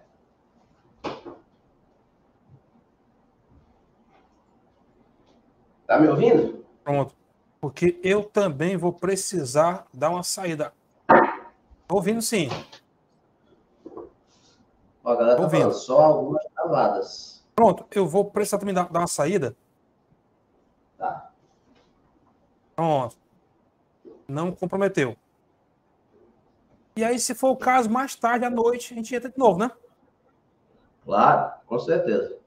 Tá me ouvindo? Pronto. Porque eu também vou precisar dar uma saída. Tô ouvindo sim. Ó, galera, tá ouvindo. só algumas travadas. Pronto, eu vou precisar também dar, dar uma saída. Tá. Pronto. Não comprometeu. E aí, se for o caso, mais tarde à noite, a gente entra de novo, né? Claro, com certeza.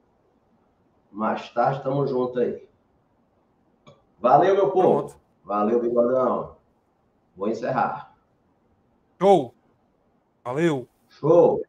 Mais tarde, estamos juntos aí. Valeu, meu povo. Pronto. Valeu, Bigodão. Vou encerrar. Show. Valeu. Show.